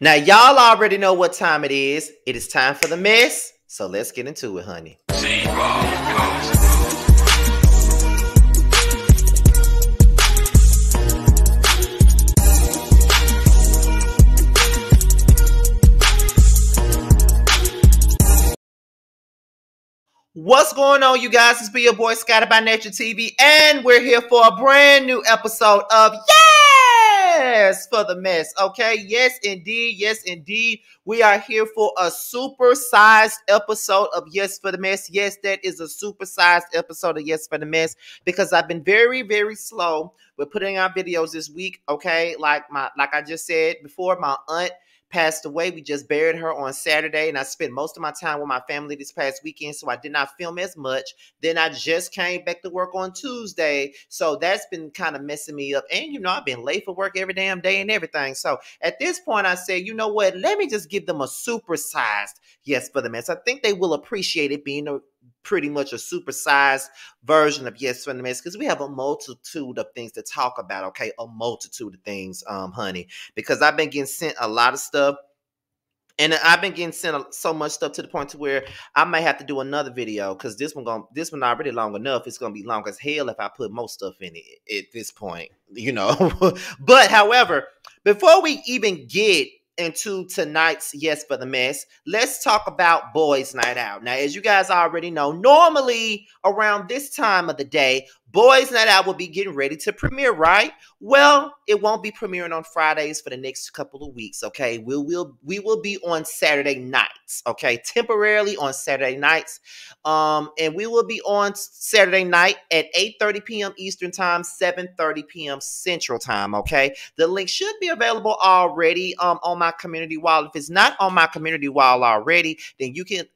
Now, y'all already know what time it is. It is time for the mess. So let's get into it, honey. What's going on, you guys? It's be your boy Scotty by Nature TV, and we're here for a brand new episode of Yes for the Mess. Okay, yes, indeed, yes, indeed. We are here for a super-sized episode of Yes for the Mess. Yes, that is a super-sized episode of Yes for the Mess because I've been very, very slow with putting out videos this week. Okay, like my, like I just said before, my aunt passed away. We just buried her on Saturday, and I spent most of my time with my family this past weekend, so I did not film as much. Then I just came back to work on Tuesday, so that's been kind of messing me up. And you know, I've been late for work every damn day and everything. So at this point, I said, you know what? Let me just give them a supersized yes for the mess. I think they will appreciate it being a pretty much a supersized version of Yes for the Mess because we have a multitude of things to talk about. Okay, a multitude of things, um, honey. Because I've been getting sent a lot of stuff. And I've been getting sent so much stuff to the point to where I may have to do another video because this one going this one already long enough. It's gonna be long as hell if I put more stuff in it at this point, you know. but however, before we even get into tonight's Yes for the Mess, let's talk about Boys Night Out. Now, as you guys already know, normally around this time of the day, Boys Night Out will be getting ready to premiere, right? Well, it won't be premiering on Fridays for the next couple of weeks, okay? We will we will be on Saturday nights, okay? Temporarily on Saturday nights. Um, and we will be on Saturday night at 8:30 p.m. Eastern Time, 7:30 p.m. Central Time, okay? The link should be available already um on my community wall. If it's not on my community wall already, then you can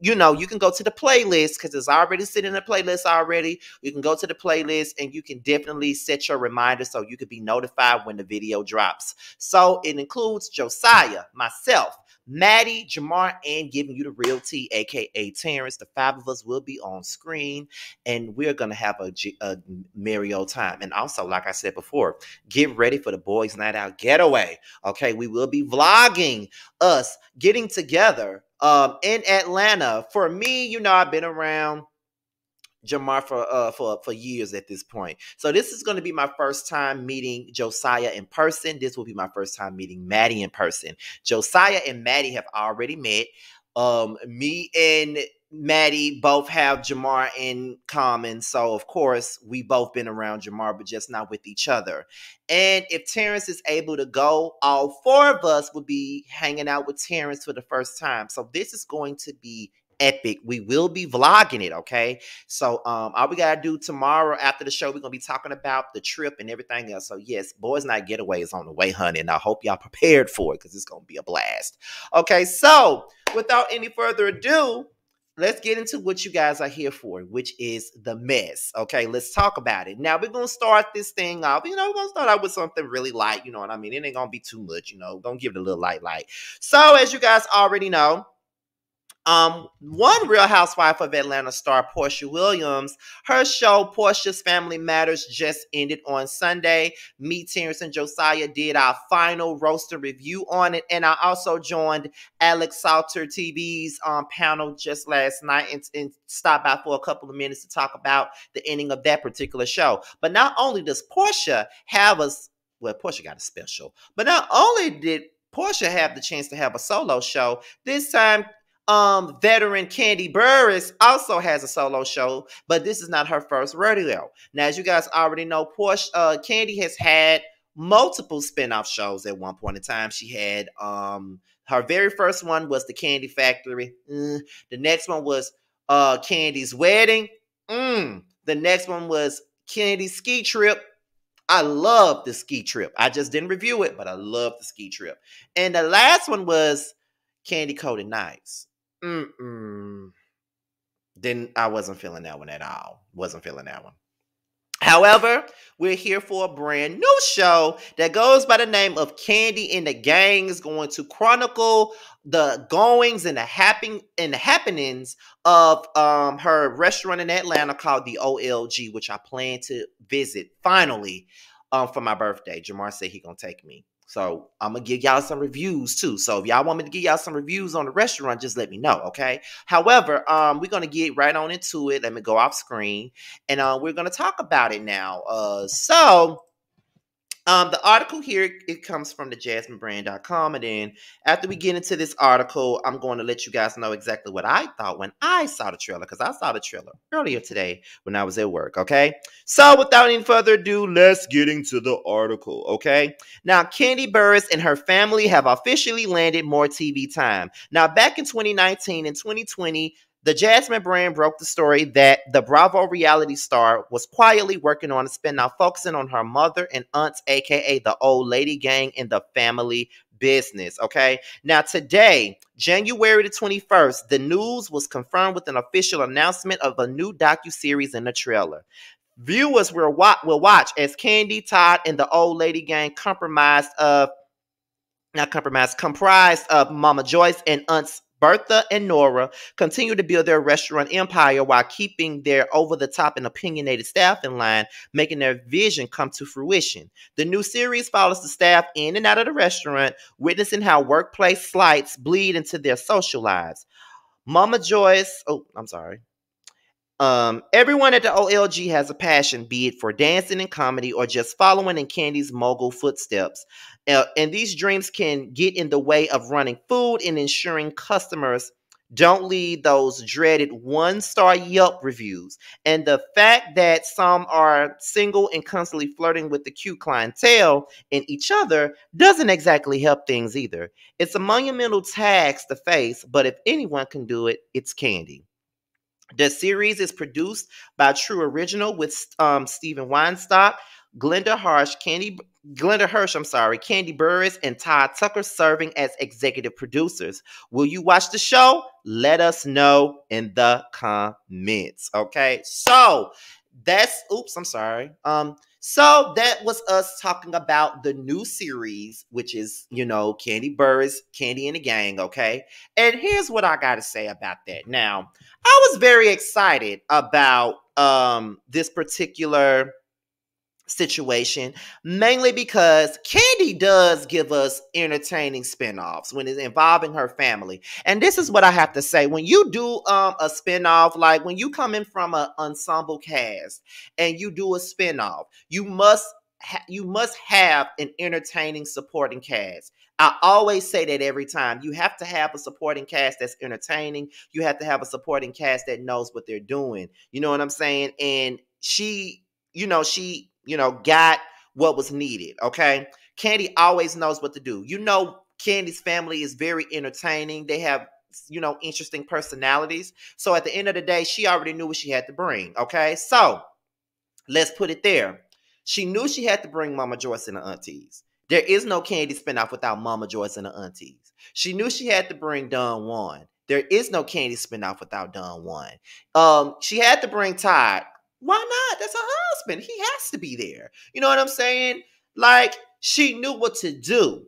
you know, you can go to the playlist because it's already sitting in the playlist already. You can go to the playlist and you can definitely set your reminder so you could be notified when the video drops. So it includes Josiah, myself, Maddie, Jamar, and giving you the real T, aka Terrence. The five of us will be on screen and we're gonna have a, a merry old time. And also, like I said before, get ready for the boys' night out getaway. Okay, we will be vlogging us getting together um, in Atlanta. For me, you know, I've been around Jamar for uh for for years at this point. So this is going to be my first time meeting Josiah in person. This will be my first time meeting Maddie in person. Josiah and Maddie have already met. Um, me and Maddie both have Jamar in common. So, of course, we both been around Jamar, but just not with each other. And if Terrence is able to go, all four of us will be hanging out with Terrence for the first time. So, this is going to be epic. We will be vlogging it, okay? So um all we gotta do tomorrow after the show, we're gonna be talking about the trip and everything else. So yes, boys night getaway is on the way, honey. And I hope y'all prepared for it because it's gonna be a blast. Okay, so without any further ado, let's get into what you guys are here for, which is the mess. Okay, let's talk about it. Now we're gonna start this thing off. You know, we're gonna start out with something really light. You know what I mean? It ain't gonna be too much. You know, gonna give it a little light, light. So as you guys already know, um, one Real Housewife of Atlanta star, Porsha Williams, her show Porsha's Family Matters just ended on Sunday. Me, Terrence, and Josiah did our final roaster review on it, and I also joined Alex Salter TV's um, panel just last night and, and stopped by for a couple of minutes to talk about the ending of that particular show. But not only does Porsha have us, well, Porsha got a special, but not only did Porsha have the chance to have a solo show. This time, um, veteran Kandi Burruss also has a solo show, but this is not her first rodeo. Now, as you guys already know, Porsha, uh, Kandi has had multiple spin-off shows at one point in time. She had um her very first one was the Kandi Factory. Mm. The next one was uh Kandi's Wedding. Mm. The next one was Kandi's Ski Trip. I love the ski trip. I just didn't review it, but I love the ski trip. And the last one was Kandi Koated Nights. Mm-mm. Then I wasn't feeling that one at all. Wasn't feeling that one. However, we're here for a brand new show that goes by the name of Kandi and the Gang is going to chronicle the goings and the happen and the happenings of um her restaurant in Atlanta called the OLG, which I plan to visit finally um for my birthday. Jamar said he gonna take me. So I'm gonna give y'all some reviews too. So if y'all want me to give y'all some reviews on the restaurant, just let me know, okay? However, um, we're gonna get right on into it. Let me go off screen, and uh, we're gonna talk about it now. Uh, so um, the article here, it comes from the jasminebrand.com. And then after we get into this article, I'm going to let you guys know exactly what I thought when I saw the trailer, because I saw the trailer earlier today when I was at work. Okay. So without any further ado, let's get into the article. Okay. Now, Kandi Burruss and her family have officially landed more TV time. Now, back in 2019 and 2020, the Jasmine brand broke the story that the Bravo reality star was quietly working on a spinoff focusing on her mother and aunts, aka the old lady gang in the family business. Okay. Now, today, January the 21st, the news was confirmed with an official announcement of a new docu-series in the trailer. Viewers will watch, will watch as Kandi, Todd, and the old lady gang compromised of not compromised, comprised of Mama Joyce and aunts Bertha and Nora continue to build their restaurant empire while keeping their over the top and opinionated staff in line, making their vision come to fruition. The new series follows the staff in and out of the restaurant, witnessing how workplace slights bleed into their social lives. Mama Joyce, oh, I'm sorry. Um, everyone at the OLG has a passion, be it for dancing and comedy or just following in Kandi's mogul footsteps. Uh, and these dreams can get in the way of running food and ensuring customers don't leave those dreaded one star Yelp reviews. And the fact that some are single and constantly flirting with the cute clientele and each other doesn't exactly help things either. It's a monumental task to face, but if anyone can do it, it's Kandi. The series is produced by Truly Original with um, Steven Weinstock, Glenda Hersh, Kandi Glenda Hersh, I'm sorry, Kandi Burruss, and Todd Tucker serving as executive producers. Will you watch the show? Let us know in the comments. Okay, so that's oops, I'm sorry. Um, so that was us talking about the new series, which is, you know, Kandi Burruss, Kandi and the Gang, okay? And here's what I got to say about that. Now, I was very excited about um this particular situation, mainly because Kandi does give us entertaining spinoffs when it's involving her family. And this is what I have to say. When you do um, a spinoff, like when you come in from an ensemble cast and you do a spinoff, you must you must have an entertaining supporting cast. I always say that every time. You have to have a supporting cast that's entertaining. You have to have a supporting cast that knows what they're doing. You know what I'm saying? And she, you know, she you know, got what was needed. Okay. Kandi always knows what to do. You know, Kandi's family is very entertaining. They have, you know, interesting personalities. So at the end of the day, she already knew what she had to bring. Okay. So let's put it there. She knew she had to bring Mama Joyce and the aunties. There is no Kandi spinoff without Mama Joyce and the aunties. She knew she had to bring Don Juan. There is no Kandi spinoff without Don Juan. Um, she had to bring Todd why not? That's her husband. He has to be there. You know what I'm saying? Like she knew what to do.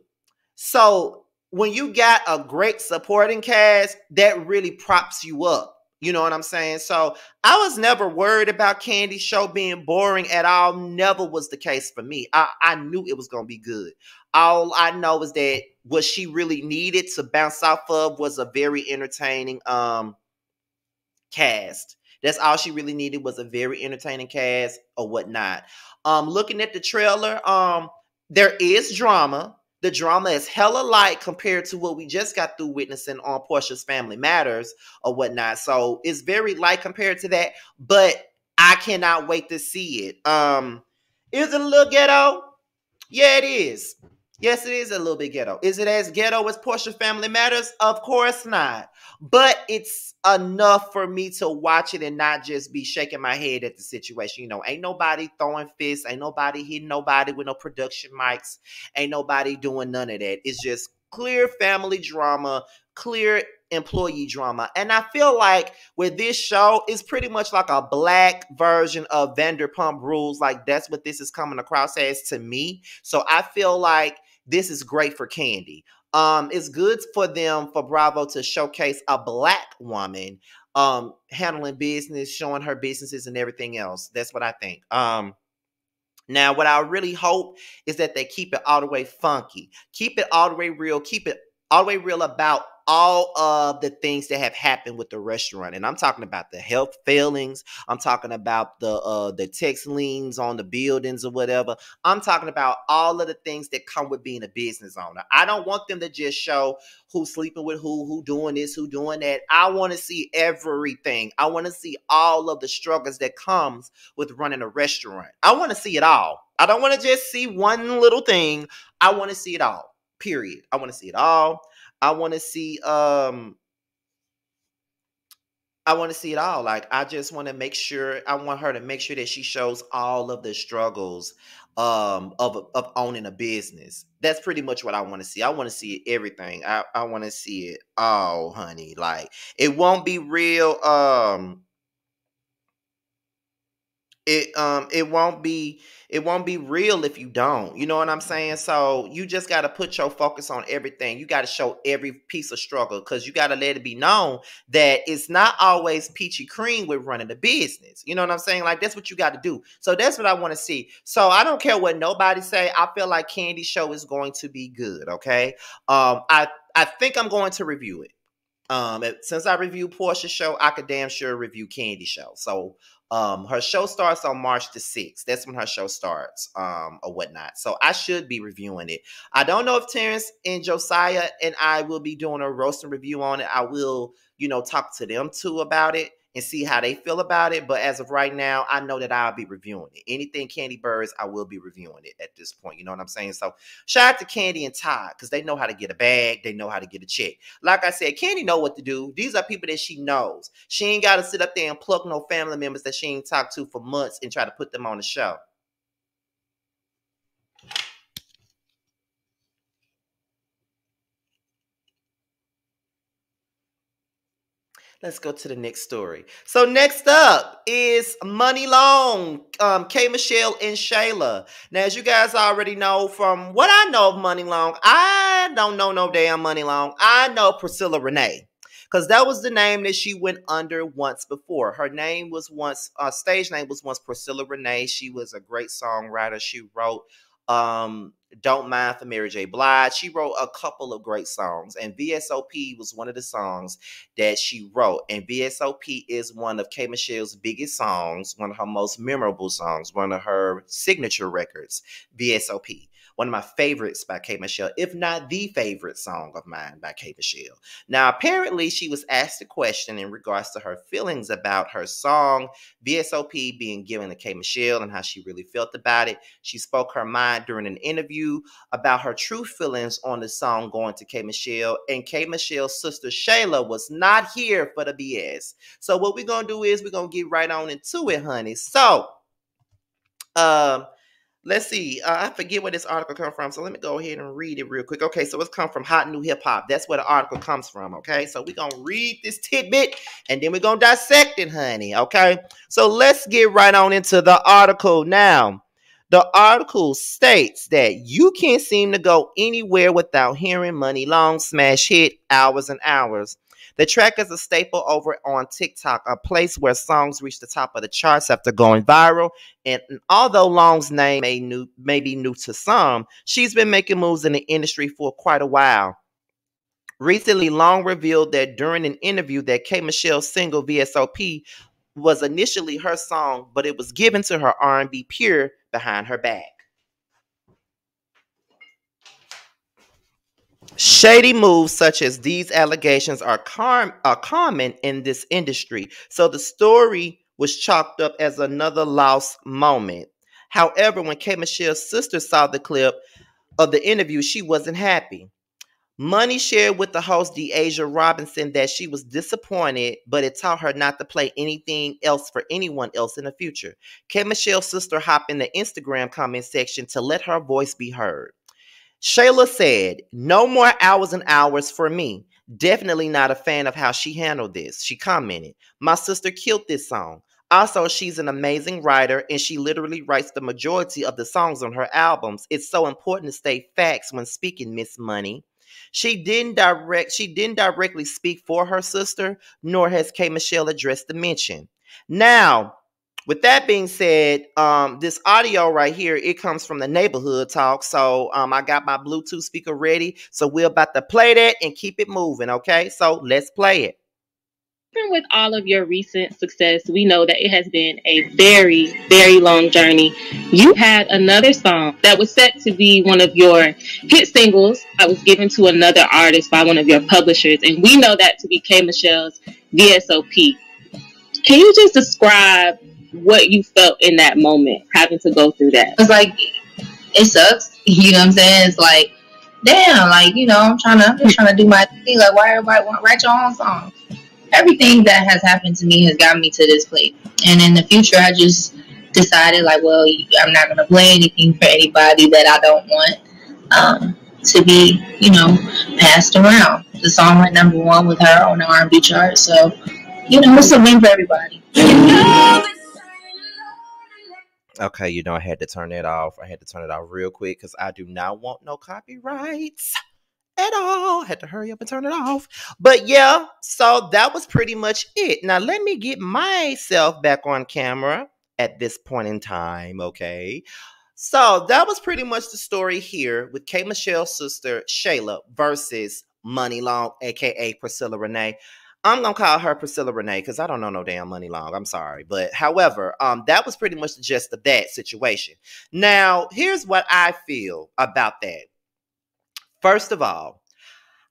So when you got a great supporting cast, that really props you up. You know what I'm saying? So I was never worried about Kandi's show being boring at all. Never was the case for me. I, I knew it was gonna be good. All I know is that what she really needed to bounce off of was a very entertaining um cast. That's all she really needed was a very entertaining cast or whatnot. Um, looking at the trailer, um, there is drama. The drama is hella light compared to what we just got through witnessing on Porsha's Family Matters or whatnot. So it's very light compared to that, but I cannot wait to see it. Um, is it a little ghetto? Yeah, it is. Yes, it is a little bit ghetto. Is it as ghetto as Porsha Family Matters? Of course not. But it's enough for me to watch it and not just be shaking my head at the situation. You know, ain't nobody throwing fists, ain't nobody hitting nobody with no production mics, ain't nobody doing none of that. It's just clear family drama, clear employee drama. And I feel like with this show, it's pretty much like a black version of Vanderpump Rules. Like that's what this is coming across as to me. So I feel like this is great for Kandi. Um, it's good for them for Bravo to showcase a black woman um handling business, showing her businesses and everything else. That's what I think. Um Now, what I really hope is that they keep it all the way funky, keep it all the way real, keep it all the way real about all of the things that have happened with the restaurant and i'm talking about the health failings i'm talking about the uh the text liens on the buildings or whatever i'm talking about all of the things that come with being a business owner. I don't want them to just show who's sleeping with who who doing this who doing that. I want to see everything. I want to see all of the struggles that comes with running a restaurant. I want to see it all. I don't want to just see one little thing. I want to see it all period. I want to see it all I want to see um I want to see it all. Like I just want to make sure I want her to make sure that she shows all of the struggles um of of owning a business. That's pretty much what I want to see. I want to see everything. I I want to see it all, honey. Like it won't be real um it um it won't be it won't be real if you don't you know what i'm saying? So you just got to put your focus on everything you got to show every piece of struggle because you got to let it be known that it's not always peachy cream with running the business you know what i'm saying? Like that's what you got to do. So that's what i want to see. So i don't care what nobody say i feel like Kandi show is going to be good okay? Um i i think i'm going to review it. Um, since I reviewed Porsha's show, I could damn sure review Kandi show. So um, her show starts on March the 6th. That's when her show starts, um, or whatnot. So I should be reviewing it. I don't know if Terrence and Josiah and I will be doing a roasting review on it. I will, you know, talk to them too about it and see how they feel about it. But as of right now, I know that I'll be reviewing it. Anything Kandi Burruss, I will be reviewing it at this point. You know what I'm saying? So shout out to Kandi and Todd because they know how to get a bag. They know how to get a check. Like I said, Kandi know what to do. These are people that she knows. She ain't got to sit up there and pluck no family members that she ain't talked to for months and try to put them on the show. Let's go to the next story. So next up is Muni Long, um, K Michelle and Shayla. Now, as you guys already know from what I know of Muni Long, I don't know no damn Muni Long. I know Priscilla Renea because that was the name that she went under once before. Her name was once, uh, stage name was once Priscilla Renea. She was a great songwriter. She wrote um, Don't Mind for Mary J. Blige. She wrote a couple of great songs, and VSOP was one of the songs that she wrote. And VSOP is one of K. Michelle's biggest songs, one of her most memorable songs, one of her signature records, VSOP one of my favorites by K. Michelle, if not the favorite song of mine by K. Michelle. Now, apparently, she was asked a question in regards to her feelings about her song, VSOP, being given to K. Michelle and how she really felt about it. She spoke her mind during an interview about her true feelings on the song going to K. Michelle, and K. Michelle's sister Shayla was not here for the BS. So, what we're going to do is we're going to get right on into it, honey. So, um, Let's see. Uh, I forget where this article come from, so let me go ahead and read it real quick. Okay, so it's come from Hot New Hip Hop. That's where the article comes from. Okay, so we're gonna read this tidbit and then we're gonna dissect it, honey. Okay, so let's get right on into the article now. The article states that you can't seem to go anywhere without hearing Muni Long smash hit hours and hours. The track is a staple over on TikTok, a place where songs reach the top of the charts after going viral. And although Long's name may, new, may be new to some, she's been making moves in the industry for quite a while. Recently, Long revealed that during an interview that K. Michelle's single VSOP was initially her song, but it was given to her R&B peer behind her back. Shady moves such as these allegations are, car- are common in this industry, so the story was chalked up as another lost moment. However, when K. Michelle's sister saw the clip of the interview, she wasn't happy. Muni shared with the host De'Asia Robinson that she was disappointed, but it taught her not to play anything else for anyone else in the future. K. Michelle's sister hopped in the Instagram comment section to let her voice be heard. Shayla said, No more hours and hours for me. Definitely not a fan of how she handled this. She commented, My sister killed this song. Also, she's an amazing writer and she literally writes the majority of the songs on her albums. It's so important to state facts when speaking, Miss Muni. She didn't direct she didn't directly speak for her sister, nor has K. Michelle addressed the mention. Now, with that being said, um, this audio right here, it comes from the neighborhood talk. So um, I got my Bluetooth speaker ready. So we're about to play that and keep it moving. Okay, so let's play it. Even with all of your recent success, we know that it has been a very, very long journey. You had another song that was set to be one of your hit singles that was given to another artist by one of your publishers. And we know that to be K Michelle's VSOP. Can you just describe what you felt in that moment, having to go through that? It's like, it sucks. You know what I'm saying? It's like, damn, like, you know, I'm trying to, I'm just trying to do my thing. Like, why everybody want to write your own song? everything that has happened to me has gotten me to this place. And in the future, I just decided, like, well, I'm not going to play anything for anybody that I don't want um, to be, you know, passed around. The song went number one with her on the R&B chart, so you know, it's a win for everybody. Okay, you know, I had to turn that off. I had to turn it off real quick because I do not want no copyrights at all. Had to hurry up and turn it off. But yeah, so that was pretty much it. Now let me get myself back on camera at this point in time, okay? So that was pretty much the story here with K Michelle's sister Shayla versus Muni Long, aka Priscilla Renea. I'm gonna call her Priscilla Renea because I don't know no damn Muni Long. I'm sorry, but however, um, that was pretty much the gist of that situation. Now, here's what I feel about that. First of all,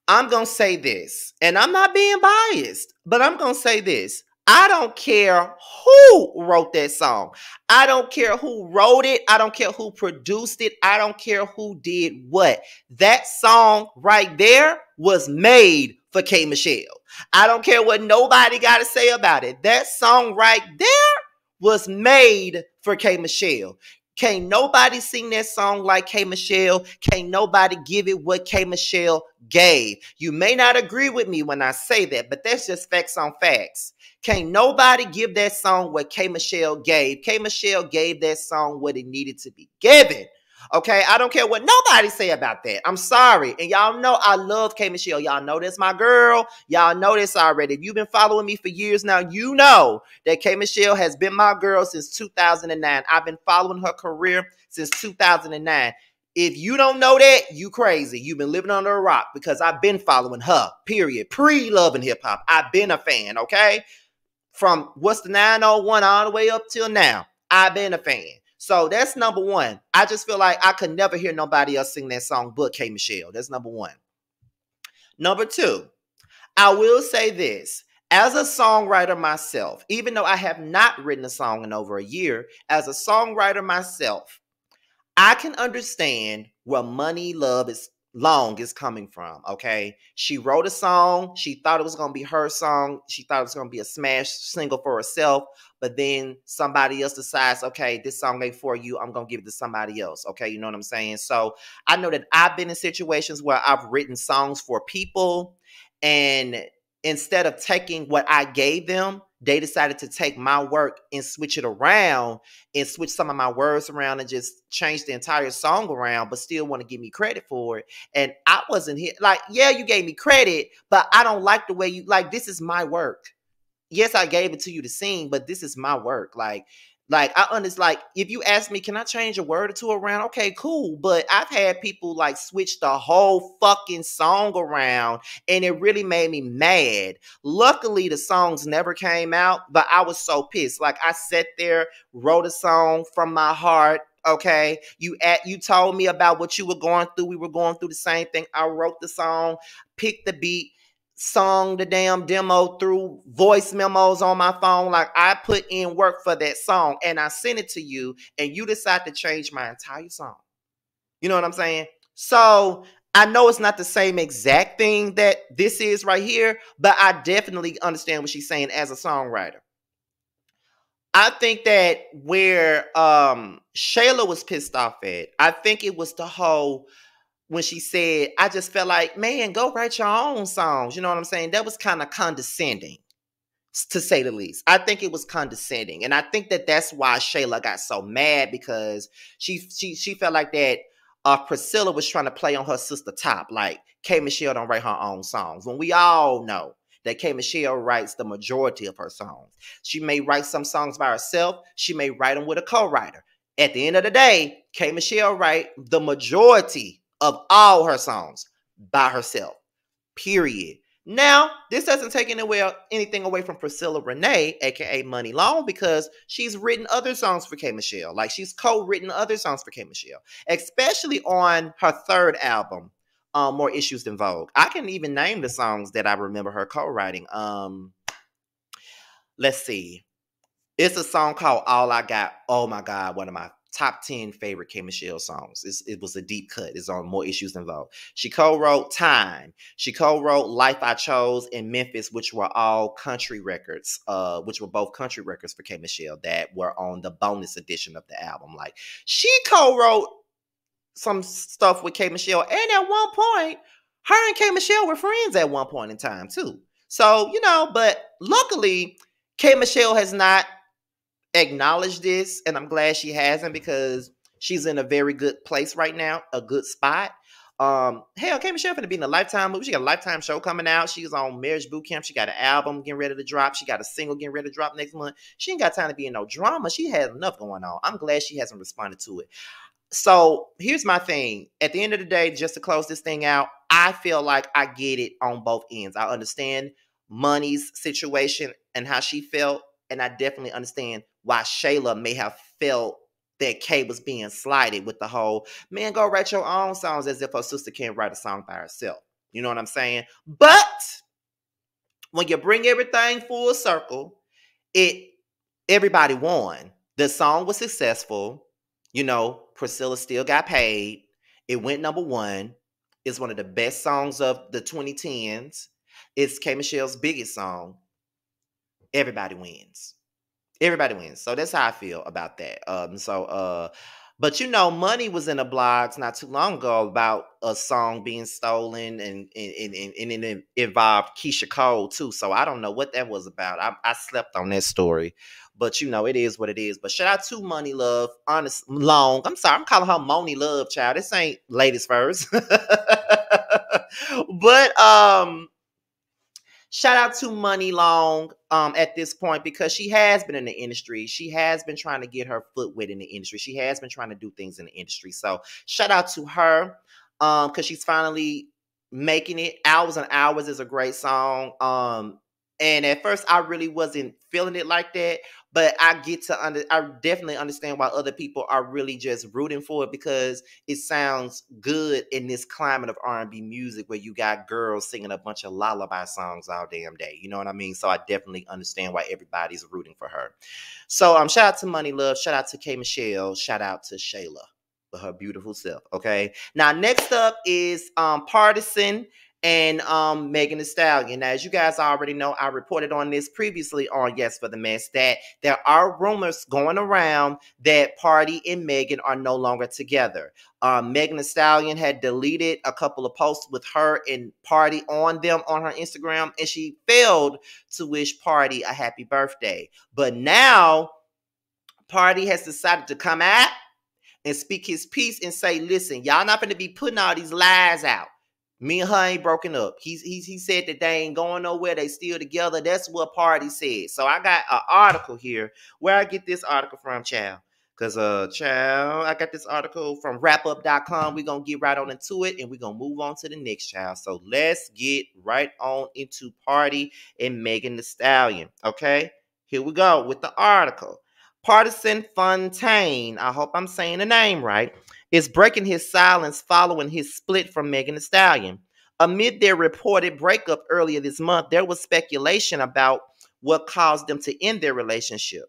I'm going to say this, and I'm not being biased, but I'm going to say this. I don't care who wrote that song. I don't care who wrote it. I don't care who produced it. I don't care who did what. That song right there was made for K Michelle. I don't care what nobody got to say about it. That song right there was made for K Michelle. Can't nobody sing that song like K Michelle. Can't nobody give it what K Michelle gave. You may not agree with me when I say that, but that's just facts on facts. Can't nobody give that song what K Michelle gave. K Michelle gave that song what it needed to be given. Okay, I don't care what nobody say about that. I'm sorry. And y'all know I love K Michelle. Y'all know that's my girl. Y'all know this already. If you've been following me for years now, you know that K Michelle has been my girl since 2009. I've been following her career since 2009. If you don't know that, you crazy. You've been living under a rock because I've been following her, period. Pre loving hip hop. I've been a fan, okay? From what's the 901 all the way up till now. I've been a fan. So that's number one. I just feel like I could never hear nobody else sing that song but K Michelle. That's number one. Number two, I will say this. As a songwriter myself, even though I have not written a song in over a year, as a songwriter myself, I can understand where money love is long is coming from. Okay. She wrote a song. She thought it was going to be her song. She thought it was going to be a smash single for herself. But then somebody else decides, okay, this song ain't for you. I'm going to give it to somebody else. Okay. You know what I'm saying? So I know that I've been in situations where I've written songs for people and instead of taking what I gave them, they decided to take my work and switch it around and switch some of my words around and just change the entire song around, but still want to give me credit for it. And I wasn't here. Like, yeah, you gave me credit, but I don't like the way you like this is my work. Yes, I gave it to you to sing, but this is my work. Like, like I understand, like if you ask me, can I change a word or two around? Okay, cool. But I've had people like switch the whole fucking song around, and it really made me mad. Luckily, the songs never came out, but I was so pissed. Like I sat there, wrote a song from my heart. Okay, you at you told me about what you were going through. We were going through the same thing. I wrote the song, picked the beat song the damn demo through voice memos on my phone. Like I put in work for that song and I sent it to you, and you decide to change my entire song. You know what I'm saying? So I know it's not the same exact thing that this is right here, but I definitely understand what she's saying as a songwriter. I think that where um Shayla was pissed off at, I think it was the whole when she said, I just felt like, man, go write your own songs. You know what I'm saying? That was kind of condescending, to say the least. I think it was condescending. And I think that that's why Shayla got so mad because she she she felt like that uh, Priscilla was trying to play on her sister top. Like, K Michelle don't write her own songs. When we all know that K Michelle writes the majority of her songs. She may write some songs by herself, she may write them with a co-writer. At the end of the day, K Michelle write the majority of all her songs by herself. Period. Now, this doesn't take anything away from Priscilla Renea, aka Muni Long, because she's written other songs for K Michelle. Like she's co-written other songs for K Michelle, especially on her third album, um, More Issues Than Vogue. I can even name the songs that I remember her co-writing. Um, let's see. It's a song called All I Got. Oh my God, one of my top 10 favorite K Michelle songs. It's, it was a deep cut. It's on More Issues Than Vogue. She co-wrote Time. She co-wrote Life I Chose in Memphis, which were all country records, uh, which were both country records for K Michelle that were on the bonus edition of the album. Like she co-wrote some stuff with K Michelle. And at one point, her and K Michelle were friends at one point in time, too. So, you know, but luckily, K Michelle has not acknowledge this, and I'm glad she hasn't because she's in a very good place right now, a good spot. Um, hell, K Michelle finna be in a lifetime movie. She got a lifetime show coming out. She's on Marriage Boot Camp. She got an album getting ready to drop. She got a single getting ready to drop next month. She ain't got time to be in no drama. She has enough going on. I'm glad she hasn't responded to it. So here's my thing. At the end of the day, just to close this thing out, I feel like I get it on both ends. I understand Muni's situation and how she felt, and I definitely understand why Shayla may have felt that Kay was being slighted with the whole man, go write your own songs as if her sister can't write a song by herself. You know what I'm saying? But when you bring everything full circle, it everybody won. The song was successful. You know, Priscilla still got paid. It went number one. It's one of the best songs of the 2010s. It's K Michelle's biggest song. Everybody wins everybody wins. So that's how I feel about that. Um, so uh, but you know, Muni was in the blogs not too long ago about a song being stolen and and, and, and it involved Keyshia Cole too. So I don't know what that was about. I, I slept on that story. But you know, it is what it is. But shout out to Money Love, honest long. I'm sorry, I'm calling her Money Love, child. This ain't ladies first. but um shout out to Muni Long um, at this point because she has been in the industry. She has been trying to get her foot wet in the industry. She has been trying to do things in the industry. So shout out to her um because she's finally making it. Hours and Hours is a great song. Um, and at first, I really wasn't feeling it like that, but I get to under. I definitely understand why other people are really just rooting for it because it sounds good in this climate of R and B music where you got girls singing a bunch of lullaby songs all damn day. You know what I mean? So I definitely understand why everybody's rooting for her. So um, shout out to Money Love. Shout out to K Michelle. Shout out to Shayla for her beautiful self. Okay. Now next up is um Pardison and um, Megan Thee Stallion. Now, as you guys already know, I reported on this previously on Yes for the Mess that there are rumors going around that Pardi and Megan are no longer together. Um, Megan Thee Stallion had deleted a couple of posts with her and Pardi on them on her Instagram, and she failed to wish Pardi a happy birthday. But now, Pardi has decided to come out and speak his piece and say, listen, y'all not going to be putting all these lies out. Me and her ain't broken up. He's, he's he said that they ain't going nowhere. They still together. That's what Pardi said. So I got an article here. Where I get this article from, child? Cause uh child, I got this article from rap-up.com. We're gonna get right on into it and we're gonna move on to the next child. So let's get right on into Pardi and Megan Thee Stallion. Okay, here we go with the article. Pardison Fontaine, I hope I'm saying the name right, is breaking his silence following his split from Megan Thee Stallion. Amid their reported breakup earlier this month, there was speculation about what caused them to end their relationship.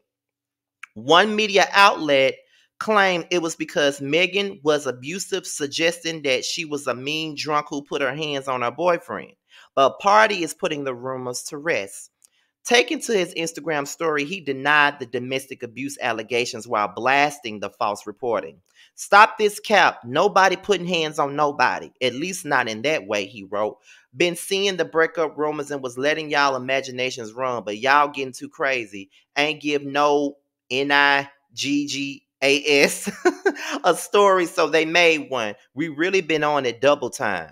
One media outlet claimed it was because Megan was abusive, suggesting that she was a mean drunk who put her hands on her boyfriend. But Pardi is putting the rumors to rest. Taken to his Instagram story, he denied the domestic abuse allegations while blasting the false reporting. Stop this cap. Nobody putting hands on nobody, at least not in that way, he wrote. Been seeing the breakup rumors and was letting y'all imaginations run, but y'all getting too crazy. Ain't give no N I G G A S a story, so they made one. We really been on it double time.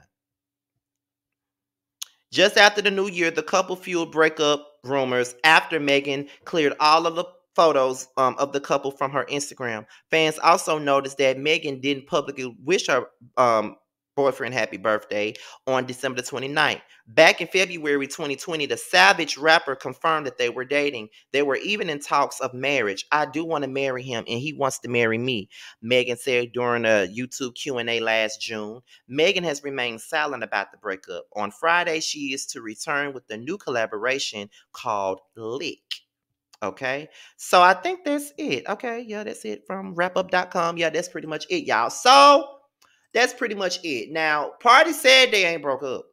Just after the new year, the couple fueled breakup rumors after Megan cleared all of the photos um, of the couple from her Instagram. Fans also noticed that Megan didn't publicly wish her um, boyfriend happy birthday on December the 29th. Back in February 2020, the Savage rapper confirmed that they were dating. They were even in talks of marriage. I do want to marry him and he wants to marry me, Megan said during a YouTube Q&A last June. Megan has remained silent about the breakup. On Friday, she is to return with a new collaboration called Lick. Okay. So I think that's it. Okay. Yeah, that's it from rap-up.com. Yeah, that's pretty much it, y'all. So that's pretty much it. Now, Pardi said they ain't broke up.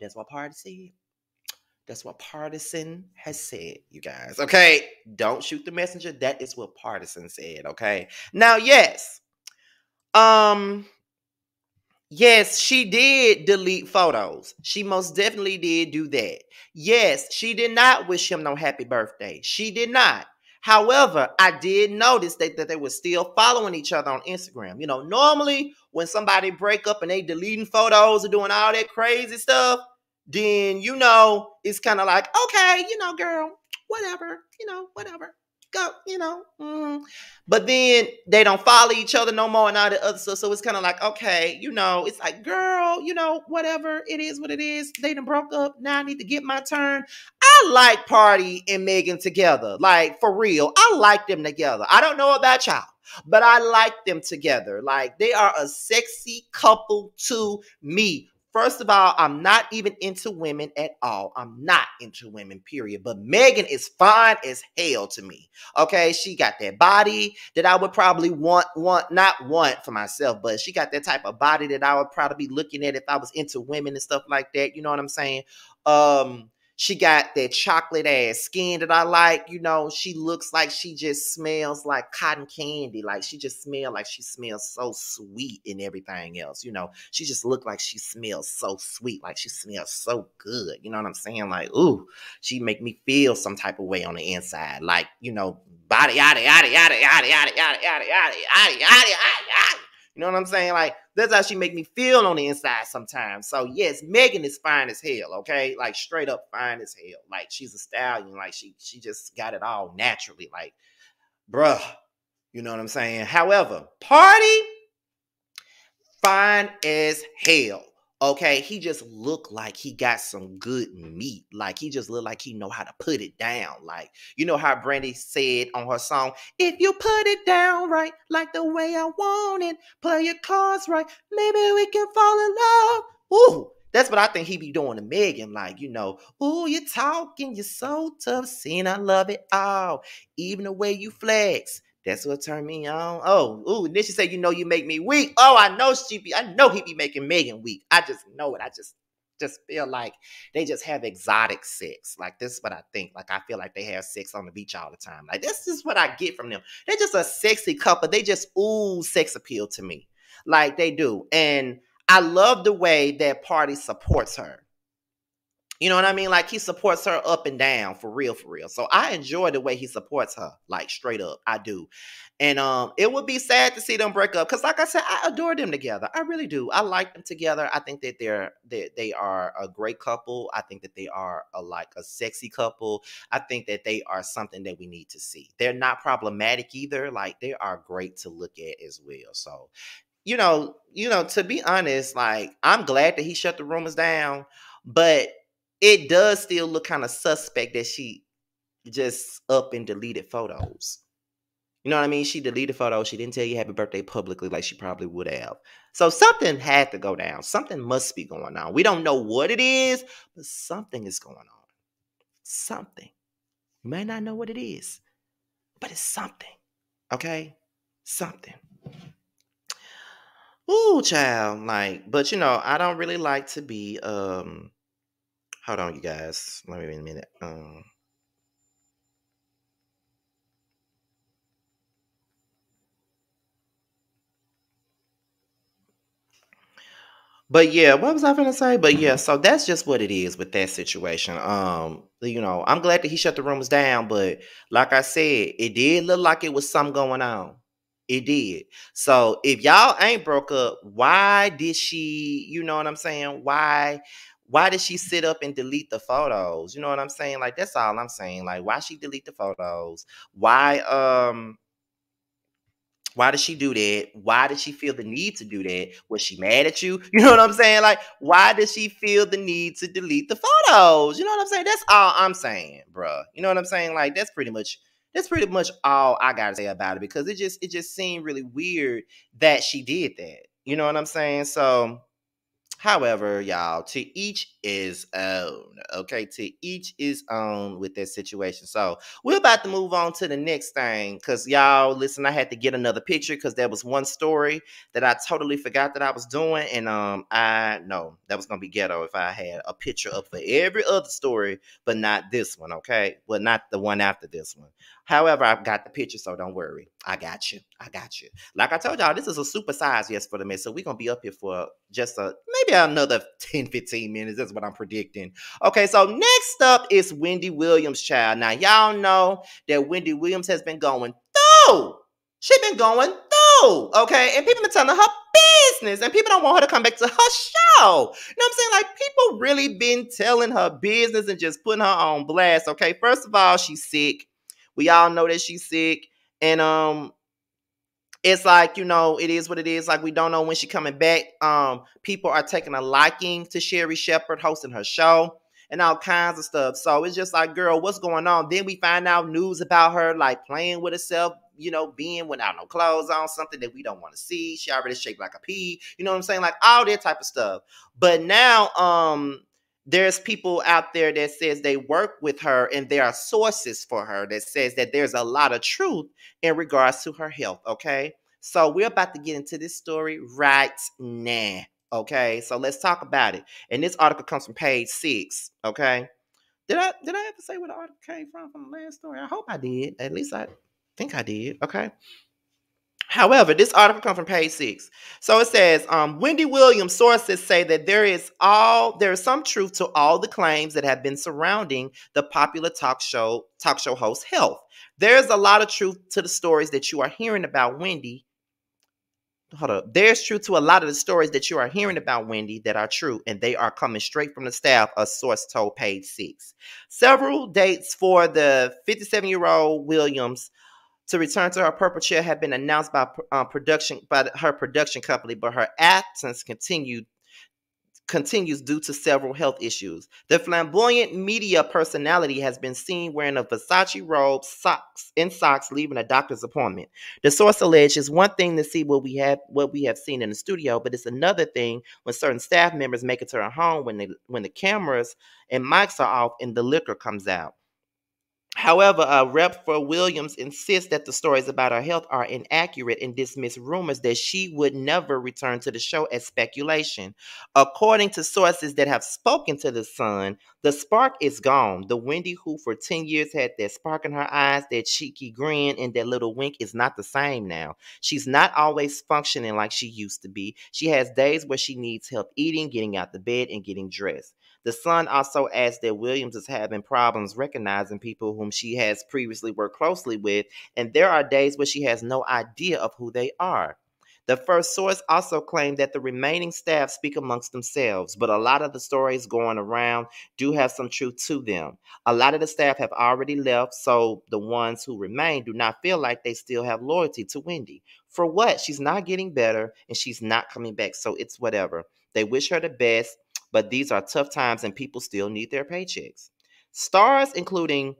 That's what Pardi said. That's what Pardison has said, you guys. Okay. Don't shoot the messenger. That is what Pardison said. Okay. Now, yes. Um, Yes, she did delete photos. She most definitely did do that. Yes, she did not wish him no happy birthday. She did not. However, I did notice that, that they were still following each other on Instagram. You know, normally when somebody break up and they deleting photos or doing all that crazy stuff, then you know it's kind of like, okay, you know, girl, whatever, you know, whatever go, you know. Mm. But then they don't follow each other no more and all the other stuff. So it's kind of like, okay, you know, it's like, girl, you know, whatever it is, what it is. They done broke up. Now I need to get my turn. I like Pardi and Megan together. Like, for real. I like them together. I don't know about y'all but I like them together. Like they are a sexy couple to me. First of all, I'm not even into women at all. I'm not into women, period. But Megan is fine as hell to me. Okay, she got that body that I would probably want, want, not want for myself, but she got that type of body that I would probably be looking at if I was into women and stuff like that. You know what I'm saying? Um, she got that chocolate ass skin that I like. You know, she looks like she just smells like cotton candy. Like she just smells like she smells so sweet and everything else. You know, she just looked like she smells so sweet. Like she smells so good. You know what I'm saying? Like, ooh, she make me feel some type of way on the inside. Like, you know, body yada yada yada yada yada yada yada yada yada yada yada. You know what I'm saying? Like that's how she make me feel on the inside sometimes. So yes, Megan is fine as hell. Okay, like straight up fine as hell. Like she's a stallion. Like she she just got it all naturally. Like, bruh, you know what I'm saying? However, Pardi fine as hell. Okay, he just looked like he got some good meat. Like he just looked like he know how to put it down. Like you know how Brandy said on her song, "If you put it down right, like the way I want it, play your cards right, maybe we can fall in love." Ooh, that's what I think he be doing to Megan. Like you know, ooh, you're talking, you're so tough, seeing I love it all, even the way you flex. That's what turned me on. Oh, ooh, then she said, you know, you make me weak. Oh, I know she be, I know he be making Megan weak. I just know it. I just just feel like they just have exotic sex. Like this is what I think. Like I feel like they have sex on the beach all the time. Like this is what I get from them. They're just a sexy couple. They just ooh sex appeal to me. Like they do. And I love the way that Pardi supports her. You know what I mean? Like he supports her up and down for real, for real. So I enjoy the way he supports her, like straight up. I do. And um, it would be sad to see them break up because, like I said, I adore them together. I really do. I like them together. I think that they're they, they are a great couple. I think that they are a like a sexy couple. I think that they are something that we need to see. They're not problematic either. Like they are great to look at as well. So, you know, you know, to be honest, like I'm glad that he shut the rumors down, but it does still look kind of suspect that she just up and deleted photos. You know what I mean? She deleted photos. She didn't tell you happy birthday publicly like she probably would have. So something had to go down. Something must be going on. We don't know what it is, but something is going on. Something. You may not know what it is, but it's something. Okay? Something. Ooh, child. Like, but you know, I don't really like to be um Hold on, you guys. Let me wait a minute. Um, but yeah, what was I gonna say? But yeah, so that's just what it is with that situation. Um, you know, I'm glad that he shut the rooms down, but like I said, it did look like it was something going on. It did. So if y'all ain't broke up, why did she, you know what I'm saying? Why why did she sit up and delete the photos? You know what I'm saying? Like that's all I'm saying. Like why she delete the photos? Why um why did she do that? Why did she feel the need to do that? Was she mad at you? You know what I'm saying? Like, why did she feel the need to delete the photos? You know what I'm saying? That's all I'm saying, bruh. You know what I'm saying? Like, that's pretty much that's pretty much all I gotta say about it because it just it just seemed really weird that she did that. You know what I'm saying? So However, y'all, to each is own. Okay, to each is own with that situation. So we're about to move on to the next thing. Cause y'all, listen, I had to get another picture because there was one story that I totally forgot that I was doing. And um, I know that was gonna be ghetto if I had a picture up for every other story, but not this one, okay? Well, not the one after this one. However, I've got the picture, so don't worry. I got you. I got you. Like I told y'all, this is a super size yes for the mess. So we're gonna be up here for just a maybe another 10, 15 minutes. That's what I'm predicting. Okay, so next up is Wendy Williams, child. Now, y'all know that Wendy Williams has been going through. She been going through. Okay, and people been telling her business, and people don't want her to come back to her show. You know what I'm saying? Like people really been telling her business and just putting her on blast. Okay, first of all, she's sick. We all know that she's sick. And um it's like, you know, it is what it is. Like we don't know when she's coming back. Um, people are taking a liking to Sherri Shepherd hosting her show and all kinds of stuff. So it's just like, girl, what's going on? Then we find out news about her like playing with herself, you know, being without no clothes on, something that we don't want to see. She already shaped like a pea, you know what I'm saying? Like all that type of stuff. But now, um, there's people out there that says they work with her and there are sources for her that says that there's a lot of truth in regards to her health okay? So we're about to get into this story right now okay? So let's talk about it. And this article comes from page six okay? Did i did i ever say where the article came from from the last story? I hope i did. At least i think i did okay However, this article comes from page six. So it says, um, Wendy Williams sources say that there is all there is some truth to all the claims that have been surrounding the popular talk show talk show host health. There's a lot of truth to the stories that you are hearing about Wendy. Hold up. There's truth to a lot of the stories that you are hearing about Wendy that are true, and they are coming straight from the staff, a source told page six. Several dates for the 57 year old Williams to return to her purple chair had been announced by uh, production by her production company, but her absence continued continues due to several health issues. The flamboyant media personality has been seen wearing a Versace robe, socks, and socks, leaving a doctor's appointment. The source alleged alleges one thing to see what we have what we have seen in the studio, but it's another thing when certain staff members make it to her home when they when the cameras and mics are off and the liquor comes out. However, a rep for Williams insists that the stories about her health are inaccurate and dismiss rumors that she would never return to the show as speculation. According to sources that have spoken to the Sun, the spark is gone. The Wendy who for 10 years had that spark in her eyes, that cheeky grin, and that little wink is not the same now. She's not always functioning like she used to be. She has days where she needs help eating, getting out the bed, and getting dressed. The Sun also adds that Williams is having problems recognizing people whom she has previously worked closely with, and there are days where she has no idea of who they are. The first source also claimed that the remaining staff speak amongst themselves, but a lot of the stories going around do have some truth to them. A lot of the staff have already left, so the ones who remain do not feel like they still have loyalty to Wendy. For what? She's not getting better and she's not coming back, so it's whatever. They wish her the best but these are tough times and people still need their paychecks. Stars including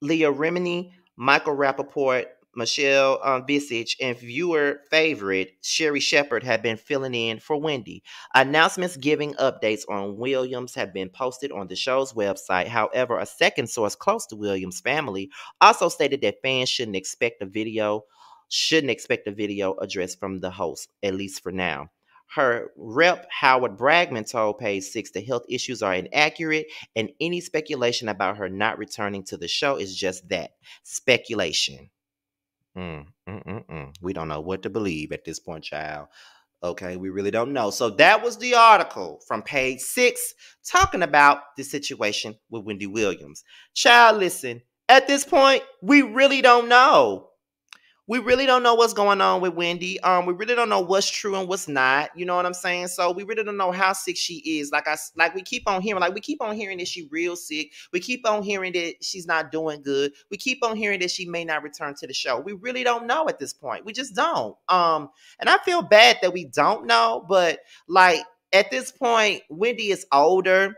Leah Remini, Michael Rapaport, Michelle um, Visage, and viewer favorite Sherri Shepherd have been filling in for Wendy. Announcements giving updates on Williams have been posted on the show's website. However, a second source close to Williams' family also stated that fans shouldn't expect a video shouldn't expect a video address from the host, at least for now. Her rep, Howard Bragman, told Page Six the health issues are inaccurate, and any speculation about her not returning to the show is just that speculation. Mm, mm, mm, mm. we don't know what to believe at this point, child. Okay, we really don't know. So that was the article from page six talking about the situation with Wendy Williams. Child, listen, at this point, we really don't know. We really don't know what's going on with Wendy. Um, we really don't know what's true and what's not. You know what I'm saying? So we really don't know how sick she is. Like I like we keep on hearing, like we keep on hearing that she real sick. We keep on hearing that she's not doing good. We keep on hearing that she may not return to the show. We really don't know at this point. We just don't. Um, and I feel bad that we don't know, but like at this point, Wendy is older.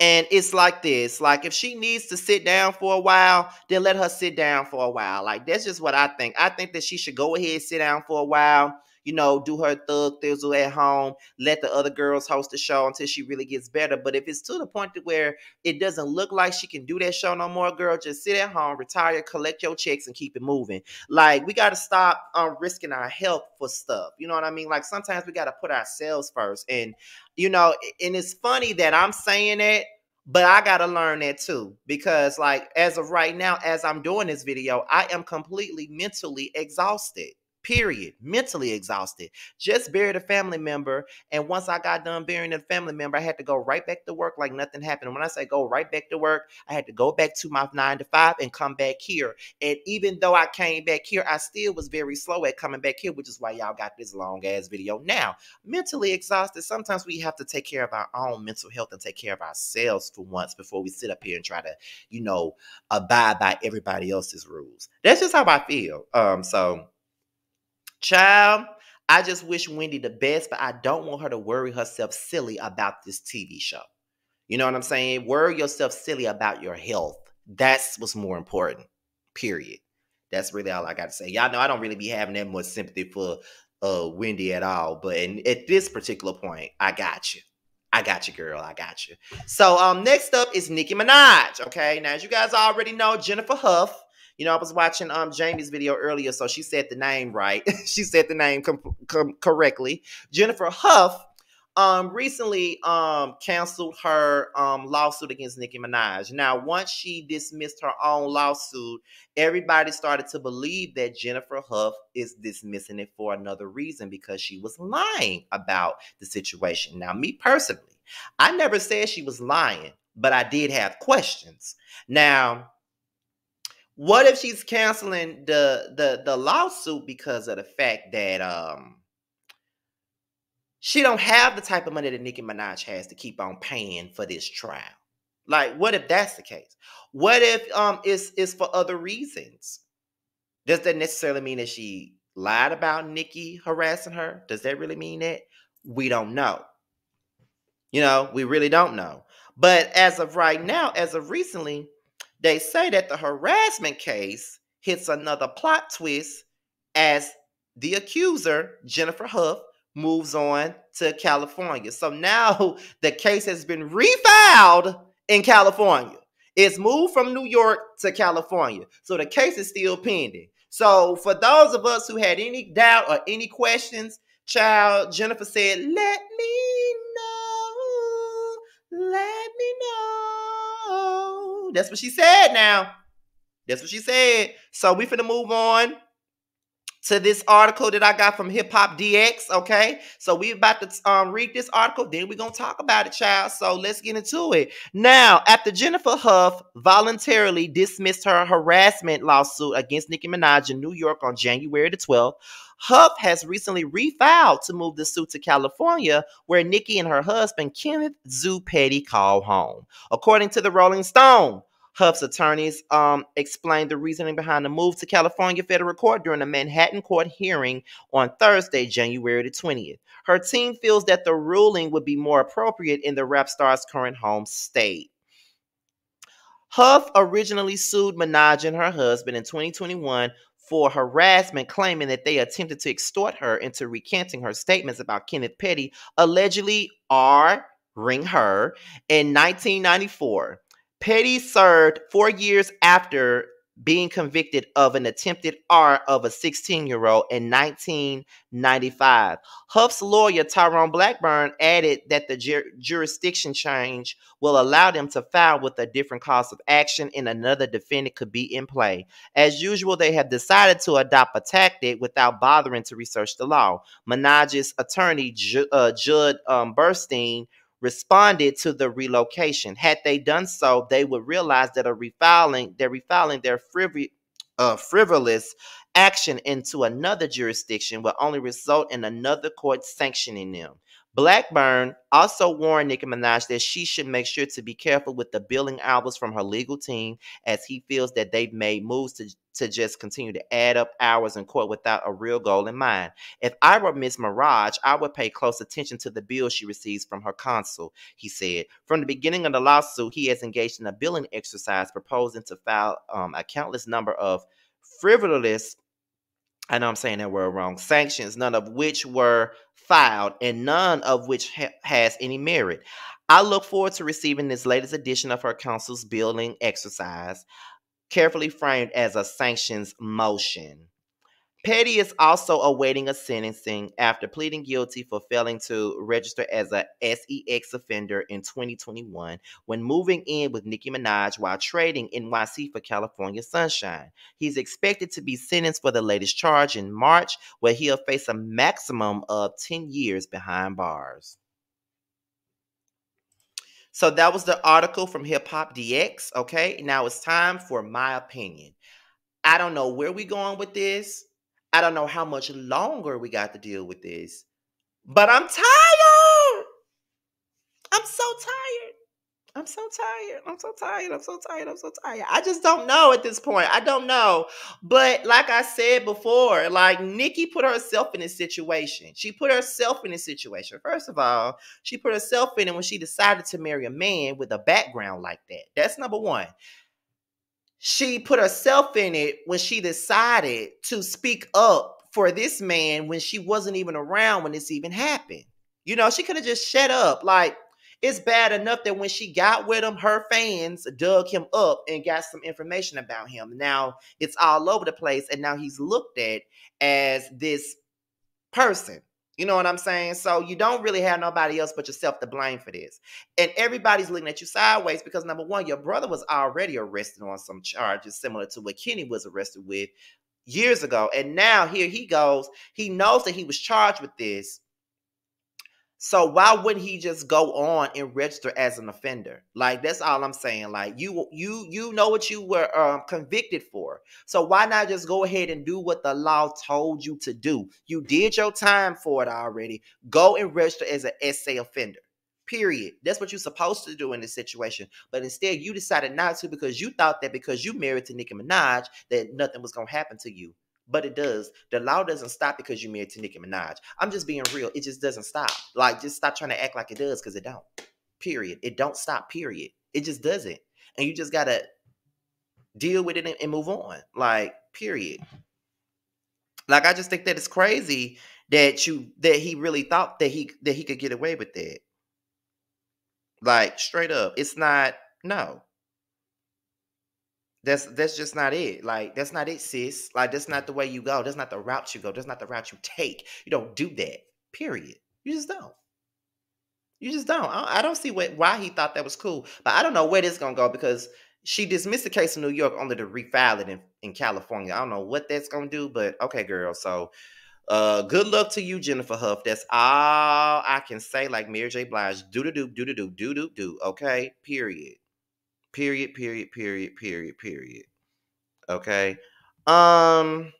And it's like this like, if she needs to sit down for a while, then let her sit down for a while. Like, that's just what I think. I think that she should go ahead, sit down for a while, you know, do her thug thizzle at home, let the other girls host the show until she really gets better. But if it's to the point to where it doesn't look like she can do that show no more, girl, just sit at home, retire, collect your checks, and keep it moving. Like, we got to stop um, risking our health for stuff. You know what I mean? Like, sometimes we got to put ourselves first. And you know, and it's funny that I'm saying it, but I got to learn that too because like as of right now as I'm doing this video, I am completely mentally exhausted period mentally exhausted just buried a family member and once i got done burying a family member i had to go right back to work like nothing happened. When i say go right back to work i had to go back to my nine to five and come back here. And even though i came back here i still was very slow at coming back here which is why y'all got this long ass video. Now mentally exhausted sometimes we have to take care of our own mental health and take care of ourselves for once before we sit up here and try to you know abide by everybody else's rules. That's just how i feel um so Child, I just wish Wendy the best, but I don't want her to worry herself silly about this TV show. You know what I'm saying? Worry yourself silly about your health. That's what's more important. Period. That's really all I got to say. Y'all know I don't really be having that much sympathy for uh Wendy at all, but in, at this particular point, I got you. I got you, girl. I got you. So um, next up is Nicki Minaj. Okay, now as you guys already know, Jennifer Hough you know, I was watching um Jamie's video earlier, so she said the name right. she said the name com- com- correctly. Jennifer Hough um recently um canceled her um lawsuit against Nicki Minaj. Now, once she dismissed her own lawsuit, everybody started to believe that Jennifer Hough is dismissing it for another reason because she was lying about the situation. Now, me personally, I never said she was lying, but I did have questions. Now, what if she's canceling the the the lawsuit because of the fact that um she don't have the type of money that Nicki Minaj has to keep on paying for this trial? Like, what if that's the case? What if um it's it's for other reasons? Does that necessarily mean that she lied about Nicki harassing her? Does that really mean that? We don't know. You know, we really don't know. But as of right now, as of recently, they say that the harassment case hits another plot twist as the accuser, Jennifer Hough, moves on to California. So now the case has been refiled in California. It's moved from New York to California. So the case is still pending. So for those of us who had any doubt or any questions, child, Jennifer said, let me know. Let me know. That's what she said now. That's what she said. So we finna move on to this article that I got from Hip Hop DX. Okay, so we about to um, read this article, then we're gonna talk about it, child. So let's get into it. Now, after Jennifer Hough voluntarily dismissed her harassment lawsuit against Nicki Minaj in New York on January the 12th, Hough has recently refiled to move the suit to California, where Nicki and her husband, Kenneth Zoo Petty, call home. According to the Rolling Stone, Hough's attorneys um, explained the reasoning behind the move to California federal court during a Manhattan court hearing on Thursday, January the 20th. Her team feels that the ruling would be more appropriate in the rap star's current home state. Hough originally sued Minaj and her husband in 2021 for harassment, claiming that they attempted to extort her into recanting her statements about Kenneth Petty, allegedly are ring her in 1994. Petty served four years after being convicted of an attempted art of a 16 year old in 1995. Hough's lawyer, Tyrone Blackburn, added that the jur- jurisdiction change will allow them to file with a different cause of action and another defendant could be in play. As usual, they have decided to adopt a tactic without bothering to research the law. Minaj's attorney, J- uh, Judd um, Burstein, responded to the relocation. Had they done so, they would realize that a refiling, they're refiling their frivol- uh, frivolous action into another jurisdiction will only result in another court sanctioning them. Blackburn also warned Nicki Minaj that she should make sure to be careful with the billing hours from her legal team, as he feels that they've made moves to, to just continue to add up hours in court without a real goal in mind. If I were Miss Minaj, I would pay close attention to the bill she receives from her consul, he said. From the beginning of the lawsuit, he has engaged in a billing exercise proposing to file um, a countless number of frivolous I know I'm saying that word wrong. Sanctions, none of which were filed and none of which ha- has any merit. I look forward to receiving this latest edition of her counsel's building exercise, carefully framed as a sanctions motion. Petty is also awaiting a sentencing after pleading guilty for failing to register as a SEX offender in 2021 when moving in with Nicki Minaj while trading NYC for California Sunshine. He's expected to be sentenced for the latest charge in March, where he'll face a maximum of 10 years behind bars. So that was the article from Hip Hop DX. Okay, now it's time for my opinion. I don't know where we going with this. I don't know how much longer we got to deal with this, but I'm tired. I'm so tired. I'm so tired. I'm so tired. I'm so tired. I'm so tired. I just don't know at this point. I don't know. But like I said before, like Nicki put herself in this situation. She put herself in this situation. First of all, she put herself in it when she decided to marry a man with a background like that. That's number one she put herself in it when she decided to speak up for this man when she wasn't even around when this even happened. You know, she could have just shut up. Like, it's bad enough that when she got with him, her fans dug him up and got some information about him. Now it's all over the place, and now he's looked at as this person. You know what I'm saying? So you don't really have nobody else but yourself to blame for this. And everybody's looking at you sideways because number one, your brother was already arrested on some charges similar to what Kenny was arrested with years ago. And now here he goes. He knows that he was charged with this. So why wouldn't he just go on and register as an offender? Like that's all I'm saying. Like you, you, you know what you were um, convicted for. So why not just go ahead and do what the law told you to do? You did your time for it already. Go and register as an SA offender. Period. That's what you're supposed to do in this situation. But instead, you decided not to because you thought that because you married to Nicki Minaj that nothing was gonna happen to you but it does. The law doesn't stop because you're married to Nicki Minaj. I'm just being real. It just doesn't stop. Like, just stop trying to act like it does because it don't. Period. It don't stop. Period. It just doesn't. And you just gotta deal with it and move on. Like, period. Like, I just think that it's crazy that you that he really thought that he that he could get away with that. Like, straight up. It's not no. That's that's just not it. Like that's not it, sis. Like that's not the way you go. That's not the route you go. That's not the route you take. You don't do that. Period. You just don't. You just don't. I, don't see what why he thought that was cool. But I don't know where this gonna go because she dismissed the case in New York only to refile it in, in California. I don't know what that's gonna do, but okay, girl. So uh good luck to you, Jennifer Hough. That's all I can say, like Mary J. Blige. Do do do do do do do do do. Okay, period. Period, period, period, period, period. Okay. Um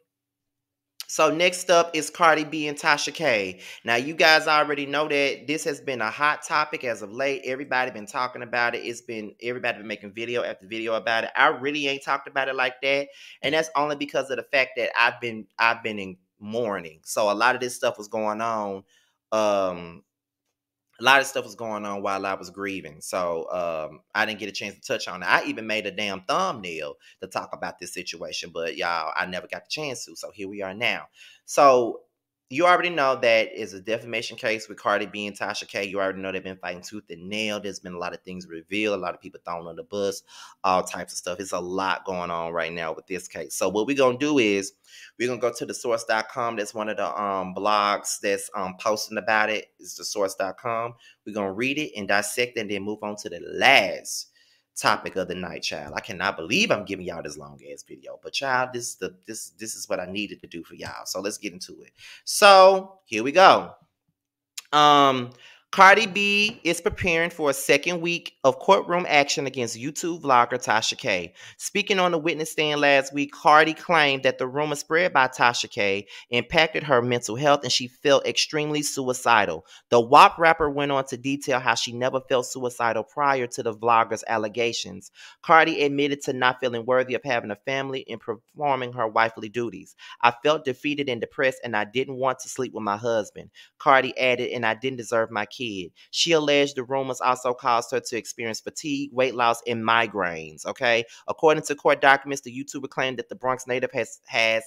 so next up is Cardi B and Tasha K. Now you guys already know that this has been a hot topic as of late. Everybody been talking about it. It's been everybody been making video after video about it. I really ain't talked about it like that, and that's only because of the fact that I've been I've been in mourning. So a lot of this stuff was going on um a lot of stuff was going on while I was grieving. So um, I didn't get a chance to touch on it. I even made a damn thumbnail to talk about this situation, but y'all, I never got the chance to. So here we are now. So you already know that is a defamation case with Cardi B and Tasha K. You already know they've been fighting tooth and nail. There's been a lot of things revealed, a lot of people thrown on the bus, all types of stuff. It's a lot going on right now with this case. So what we're gonna do is we're gonna go to the source.com. That's one of the um blogs that's um posting about it. It's the source.com. We're gonna read it and dissect and then move on to the last topic of the night, child. I cannot believe I'm giving y'all this long ass video, but child, this is the this this is what I needed to do for y'all. So let's get into it. So here we go. Um, Cardi B is preparing for a second week of courtroom action against YouTube vlogger Tasha K. Speaking on the witness stand last week, Cardi claimed that the rumor spread by Tasha K impacted her mental health and she felt extremely suicidal. The WAP rapper went on to detail how she never felt suicidal prior to the vlogger's allegations. Cardi admitted to not feeling worthy of having a family and performing her wifely duties. I felt defeated and depressed and I didn't want to sleep with my husband. Cardi added, and I didn't deserve my kid. She alleged the rumors also caused her to experience fatigue, weight loss, and migraines. Okay. According to court documents, the YouTuber claimed that the Bronx native has has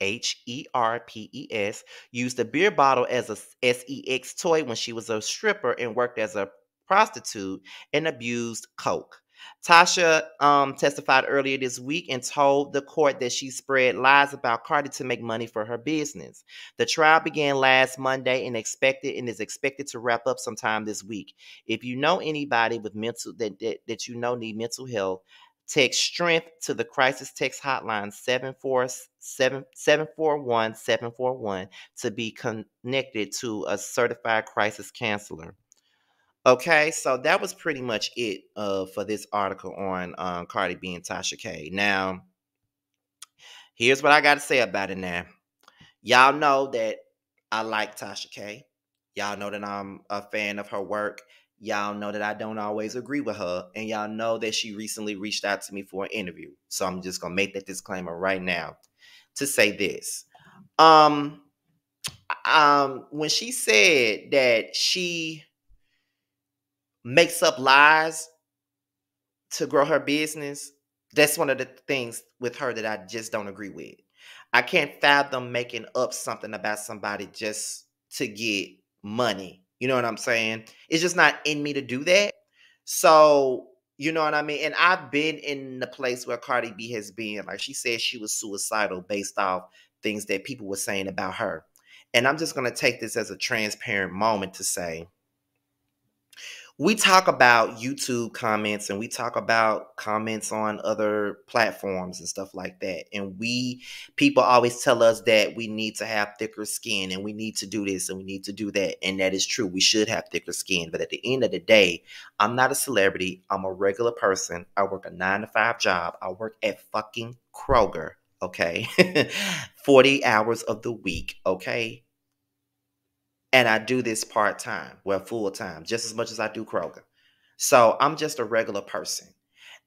H E R P E S used a beer bottle as a sex toy when she was a stripper and worked as a prostitute and abused coke. Tasha um, testified earlier this week and told the court that she spread lies about Cardi to make money for her business. The trial began last Monday and expected and is expected to wrap up sometime this week. If you know anybody with mental that, that, that you know need mental health, text strength to the crisis text hotline 741 741 to be connected to a certified crisis counselor. Okay, so that was pretty much it uh, for this article on um, Cardi B and Tasha K. Now, here's what I got to say about it now. Y'all know that I like Tasha K. Y'all know that I'm a fan of her work. Y'all know that I don't always agree with her. And y'all know that she recently reached out to me for an interview. So I'm just going to make that disclaimer right now to say this. Um, um, when she said that she makes up lies to grow her business, that's one of the things with her that I just don't agree with. I can't fathom making up something about somebody just to get money. You know what I'm saying? It's just not in me to do that. So, you know what I mean? And I've been in the place where Cardi B has been. Like she said she was suicidal based off things that people were saying about her. And I'm just going to take this as a transparent moment to say we talk about YouTube comments and we talk about comments on other platforms and stuff like that. And we people always tell us that we need to have thicker skin and we need to do this and we need to do that. And that is true. We should have thicker skin. But at the end of the day, I'm not a celebrity. I'm a regular person. I work a nine to five job. I work at fucking Kroger. Okay. 40 hours of the week. Okay and I do this part time, well, full time, just as much as I do Kroger. So I'm just a regular person.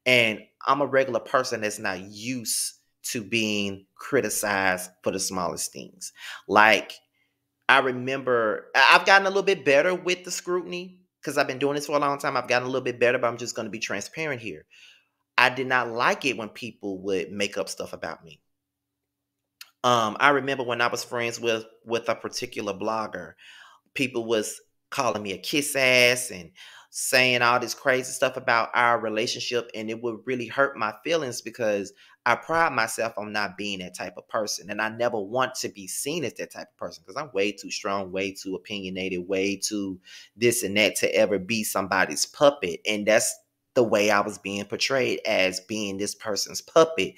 And I'm a regular person that's not used to being criticized for the smallest things. Like, I remember I've gotten a little bit better with the scrutiny because I've been doing this for a long time. I've gotten a little bit better, but I'm just going to be transparent here. I did not like it when people would make up stuff about me. Um, I remember when I was friends with with a particular blogger, people was calling me a kiss ass and saying all this crazy stuff about our relationship and it would really hurt my feelings because I pride myself on not being that type of person and I never want to be seen as that type of person because I'm way too strong, way too opinionated, way too this and that to ever be somebody's puppet and that's the way I was being portrayed as being this person's puppet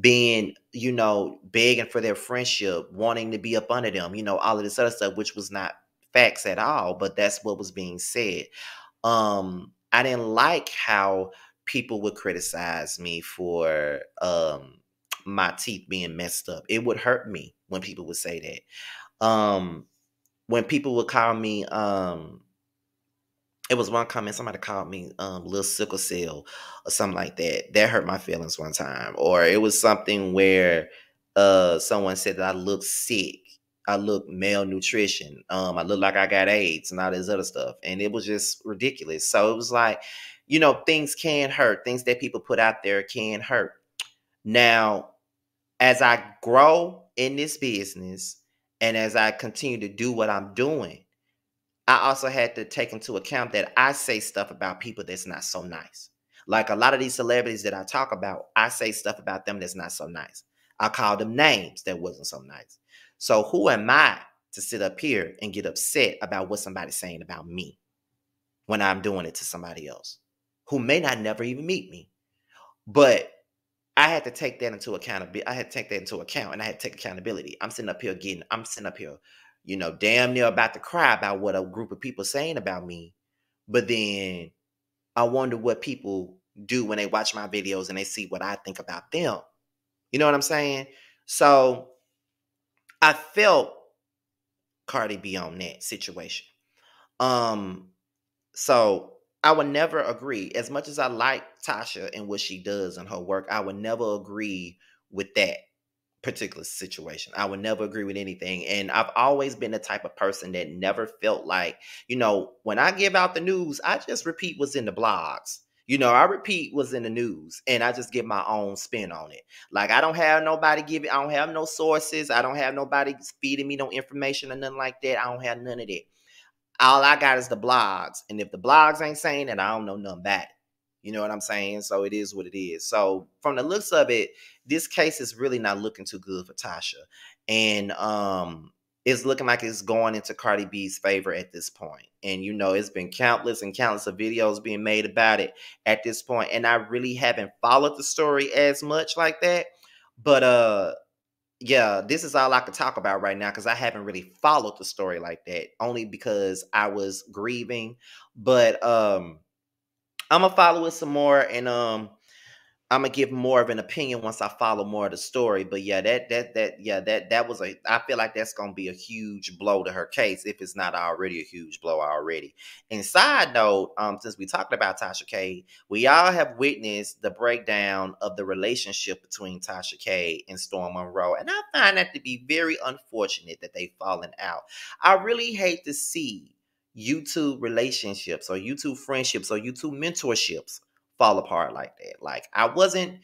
being, you know, begging for their friendship, wanting to be up under them, you know, all of this other stuff, which was not facts at all, but that's what was being said. Um, I didn't like how people would criticize me for um my teeth being messed up. It would hurt me when people would say that. Um, when people would call me um it was one comment somebody called me um little sickle cell or something like that that hurt my feelings one time or it was something where uh someone said that i looked sick i look malnutrition um i look like i got aids and all this other stuff and it was just ridiculous so it was like you know things can hurt things that people put out there can hurt now as i grow in this business and as i continue to do what i'm doing I also had to take into account that I say stuff about people that's not so nice. Like a lot of these celebrities that I talk about, I say stuff about them that's not so nice. I call them names that wasn't so nice. So who am I to sit up here and get upset about what somebody's saying about me when I'm doing it to somebody else who may not never even meet me? But I had to take that into account. I had to take that into account and I had to take accountability. I'm sitting up here getting, I'm sitting up here you know, damn near about to cry about what a group of people saying about me. But then I wonder what people do when they watch my videos and they see what I think about them. You know what I'm saying? So I felt Cardi B on that situation. Um, so I would never agree. As much as I like Tasha and what she does and her work, I would never agree with that particular situation. I would never agree with anything. And I've always been the type of person that never felt like, you know, when I give out the news, I just repeat what's in the blogs. You know, I repeat what's in the news and I just give my own spin on it. Like I don't have nobody giving, I don't have no sources. I don't have nobody feeding me no information or nothing like that. I don't have none of that. All I got is the blogs. And if the blogs ain't saying it, I don't know nothing about it. You know what I'm saying? So it is what it is. So from the looks of it, this case is really not looking too good for Tasha. And um it's looking like it's going into Cardi B's favor at this point. And you know, it's been countless and countless of videos being made about it at this point. And I really haven't followed the story as much like that. But uh yeah, this is all I could talk about right now because I haven't really followed the story like that, only because I was grieving. But um I'm gonna follow it some more and um I'm gonna give more of an opinion once I follow more of the story. But yeah, that that that yeah that that was a I feel like that's gonna be a huge blow to her case if it's not already a huge blow already. And side note, um, since we talked about Tasha K, we all have witnessed the breakdown of the relationship between Tasha K and Storm Monroe, and I find that to be very unfortunate that they've fallen out. I really hate to see YouTube relationships or YouTube friendships or YouTube mentorships fall apart like that. Like I wasn't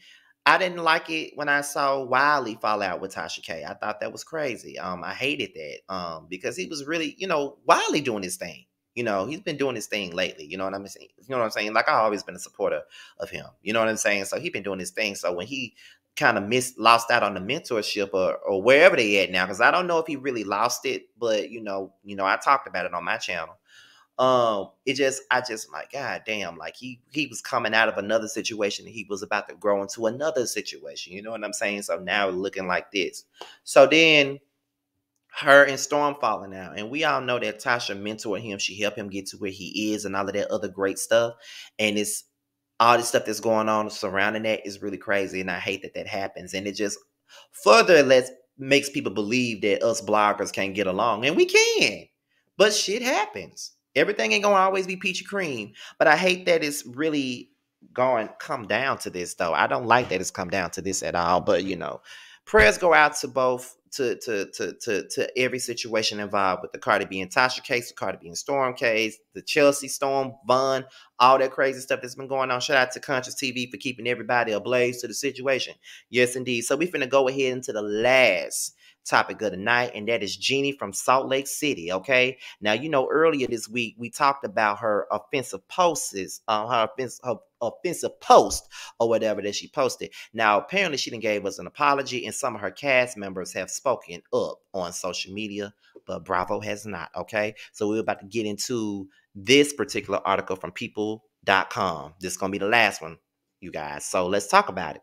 I didn't like it when I saw Wiley fall out with Tasha K. I thought that was crazy. Um, I hated that. Um, because he was really, you know, Wiley doing his thing. You know, he's been doing his thing lately. You know what I'm saying? You know what I'm saying? Like I've always been a supporter of him. You know what I'm saying? So he been doing his thing. So when he kind of missed lost out on the mentorship or or wherever they at now, because I don't know if he really lost it, but you know, you know, I talked about it on my channel um it just i just like god damn like he he was coming out of another situation he was about to grow into another situation you know what i'm saying? So now looking like this. So then her and storm falling out and we all know that tasha mentored him she helped him get to where he is and all of that other great stuff and it's all the stuff that's going on surrounding that is really crazy and i hate that that happens and it just further lets makes people believe that us bloggers can't get along and we can but shit happens Everything ain't gonna always be peachy cream, but I hate that it's really going come down to this though. I don't like that it's come down to this at all. But you know, prayers go out to both to to to to to every situation involved with the Cardi B and Tasha case, the Cardi B and Storm case, the Chelsea Storm, Bun, all that crazy stuff that's been going on. Shout out to Conscious TV for keeping everybody ablaze to the situation. Yes, indeed. So we finna go ahead into the last topic of the night, and that is Jennie from Salt Lake City. Okay. Now, you know, earlier this week we talked about her offensive posts, uh, her, offensive, her offensive post or whatever that she posted. Now, apparently, she didn't gave us an apology, and some of her cast members have spoken up on social media, but Bravo has not. Okay. So we're about to get into this particular article from people.com. This is to be the last one, you guys. So let's talk about it.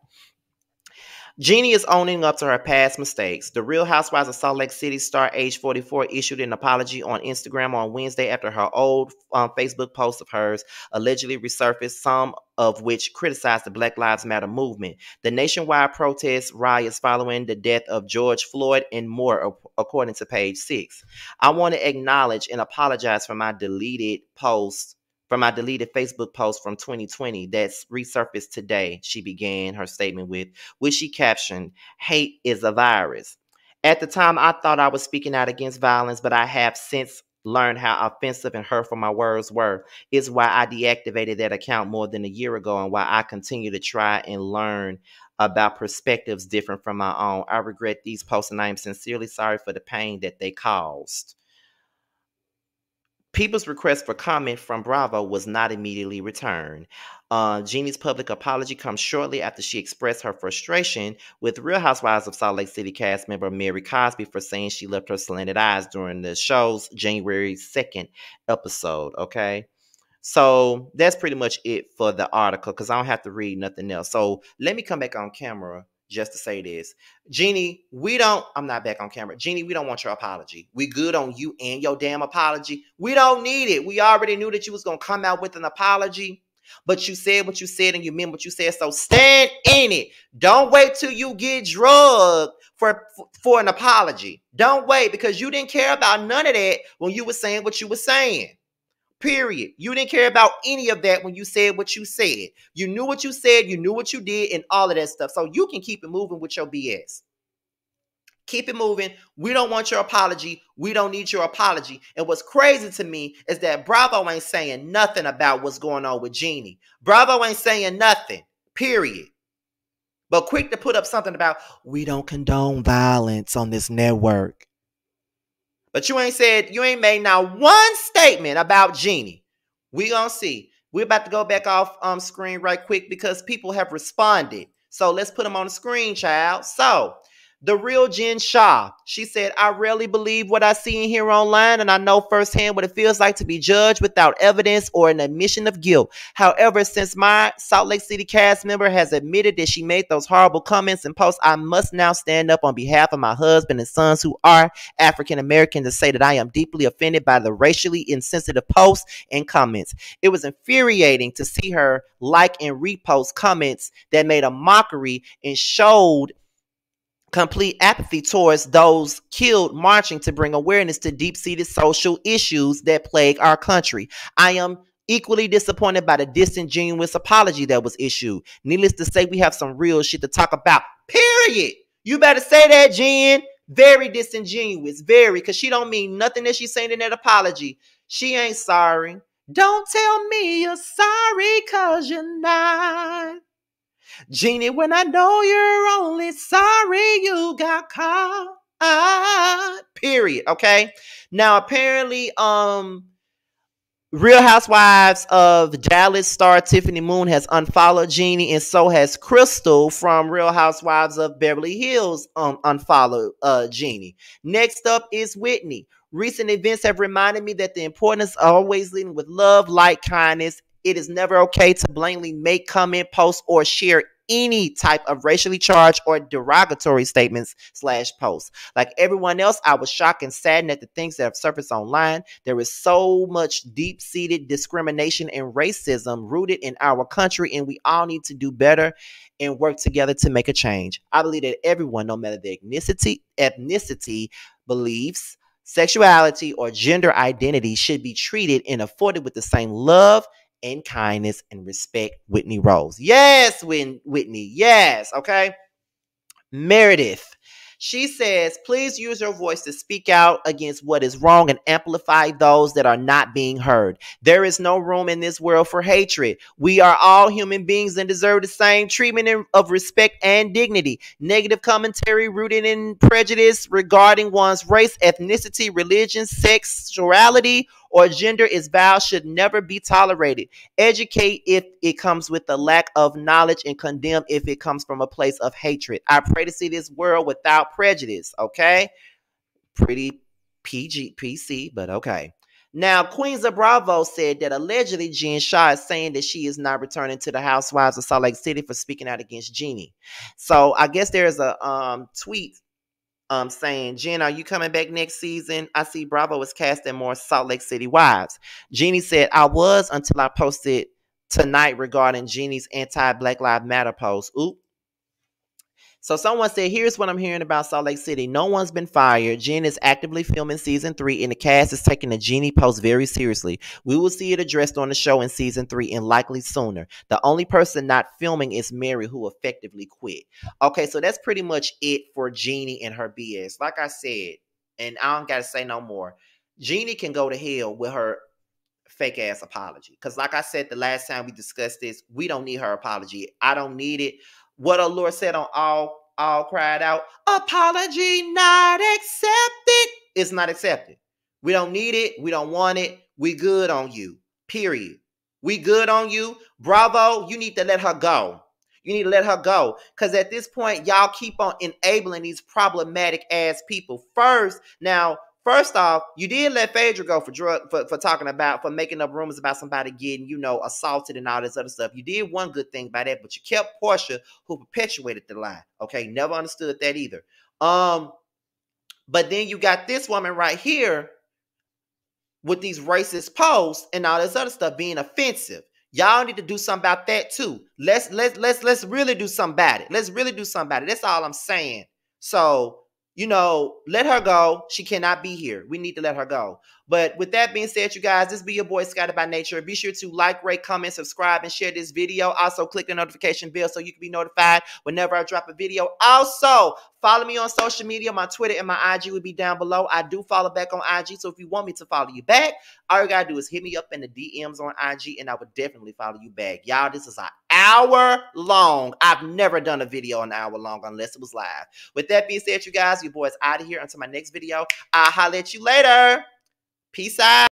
Jennie is owning up to her past mistakes. The Real Housewives of Salt Lake City star, age 44, issued an apology on Instagram on Wednesday after her old um, Facebook post of hers allegedly resurfaced, some of which criticized the Black Lives Matter movement. The nationwide protests, riots following the death of George Floyd, and more, according to page six. I want to acknowledge and apologize for my deleted post from my deleted Facebook post from 2020 that's resurfaced today, she began her statement with, which she captioned, Hate is a virus. At the time, I thought I was speaking out against violence, but I have since learned how offensive and hurtful my words were. Is why I deactivated that account more than a year ago and why I continue to try and learn about perspectives different from my own. I regret these posts and I am sincerely sorry for the pain that they caused. People's request for comment from Bravo was not immediately returned. Uh, Jennie's public apology comes shortly after she expressed her frustration with Real Housewives of Salt Lake City cast member Mary Cosby for saying she left her slanted eyes during the show's January 2nd episode. Okay. So that's pretty much it for the article because I don't have to read nothing else. So let me come back on camera just to say this. Jennie, we don't, I'm not back on camera. Jennie, we don't want your apology. We good on you and your damn apology. We don't need it. We already knew that you was gonna come out with an apology. But you said what you said and you meant what you said. So stand in it. Don't wait till you get drugged for, for an apology. Don't wait because you didn't care about none of that when you were saying what you were saying. Period. You didn't care about any of that when you said what you said. You knew what you said, you knew what you did, and all of that stuff. So you can keep it moving with your BS. Keep it moving. We don't want your apology. We don't need your apology. And what's crazy to me is that Bravo ain't saying nothing about what's going on with Jennie. Bravo ain't saying nothing. Period. But quick to put up something about we don't condone violence on this network. But you ain't said, you ain't made now one statement about Jennie. We gonna see. We're about to go back off um screen right quick because people have responded. So let's put them on the screen, child. So the real Jen Shah. She said, I rarely believe what I see and hear online, and I know firsthand what it feels like to be judged without evidence or an admission of guilt. However, since my Salt Lake City cast member has admitted that she made those horrible comments and posts, I must now stand up on behalf of my husband and sons who are African American to say that I am deeply offended by the racially insensitive posts and comments. It was infuriating to see her like and repost comments that made a mockery and showed complete apathy towards those killed marching to bring awareness to deep seated social issues that plague our country. I am equally disappointed by the disingenuous apology that was issued. Needless to say, we have some real shit to talk about. Period. You better say that, Jen. Very disingenuous, very, because she don't mean nothing that she's saying in that apology. She ain't sorry. Don't tell me you're sorry, cause you're not. Jennie, when I know you're only sorry you got caught. Period. Okay. Now, apparently, um, Real Housewives of Dallas star Tiffany Moon has unfollowed Jennie, and so has Crystal from Real Housewives of Beverly Hills um, unfollowed uh, Jennie. Next up is Whitney. Recent events have reminded me that the importance of always leading with love, light, kindness. It is never okay to blatantly make, comment, post, or share any type of racially charged or derogatory statements slash posts. Like everyone else, I was shocked and saddened at the things that have surfaced online. There is so much deep seated discrimination and racism rooted in our country, and we all need to do better and work together to make a change. I believe that everyone, no matter their ethnicity, ethnicity, beliefs, sexuality, or gender identity, should be treated and afforded with the same love and kindness and respect Whitney Rose. Yes, Whitney. Yes. Okay. Meredith. She says, please use your voice to speak out against what is wrong and amplify those that are not being heard. There is no room in this world for hatred. We are all human beings and deserve the same treatment of respect and dignity. Negative commentary rooted in prejudice regarding one's race, ethnicity, religion, sexuality, or gender is vile should never be tolerated. Educate if it comes with a lack of knowledge and condemn if it comes from a place of hatred. I pray to see this world without prejudice, okay? Pretty PG, PC, but okay. Now, Queens of Bravo said that allegedly Jen Shah is saying that she is not returning to the Housewives of Salt Lake City for speaking out against Jennie. So I guess there's a um, tweet um, saying, Jen, are you coming back next season? I see Bravo is casting more Salt Lake City wives. Jennie said, I was until I posted tonight regarding Jennie's anti Black Lives Matter post. Oop, so someone said, here's what I'm hearing about Salt Lake City. No one's been fired. Jen is actively filming season three, and the cast is taking the Jennie post very seriously. We will see it addressed on the show in season three and likely sooner. The only person not filming is Mary, who effectively quit. Okay, so that's pretty much it for Jennie and her BS. Like I said, and I don't gotta say no more. Jennie can go to hell with her fake ass apology. Because, like I said the last time we discussed this, we don't need her apology. I don't need it. What our Lord said on all all cried out, apology not accepted. It's not accepted. We don't need it. We don't want it. We good on you. Period. We good on you. Bravo. You need to let her go. You need to let her go. Because at this point, y'all keep on enabling these problematic ass people. First, now, First off, you did let Phaedra go for drug for, for talking about for making up rumors about somebody getting, you know, assaulted and all this other stuff. You did one good thing by that, but you kept Porsha, who perpetuated the lie. Okay, never understood that either. Um, but then you got this woman right here with these racist posts and all this other stuff being offensive. Y'all need to do something about that too. Let's let's let's let's really do something about it. Let's really do something about it. That's all I'm saying. So you know, let her go. She cannot be here. We need to let her go. But with that being said, you guys, this be your boy Scotty by Nature. Be sure to like, rate, comment, subscribe, and share this video. Also, click the notification bell so you can be notified whenever I drop a video. Also, follow me on social media. My Twitter and my IG will be down below. I do follow back on IG, so if you want me to follow you back, all you gotta do is hit me up in the DMs on IG, and I would definitely follow you back. Y'all, this is an hour long. I've never done a video an hour long unless it was live. With that being said, you guys, your boy's out of here. Until my next video, I'll holler at you later. Peace out.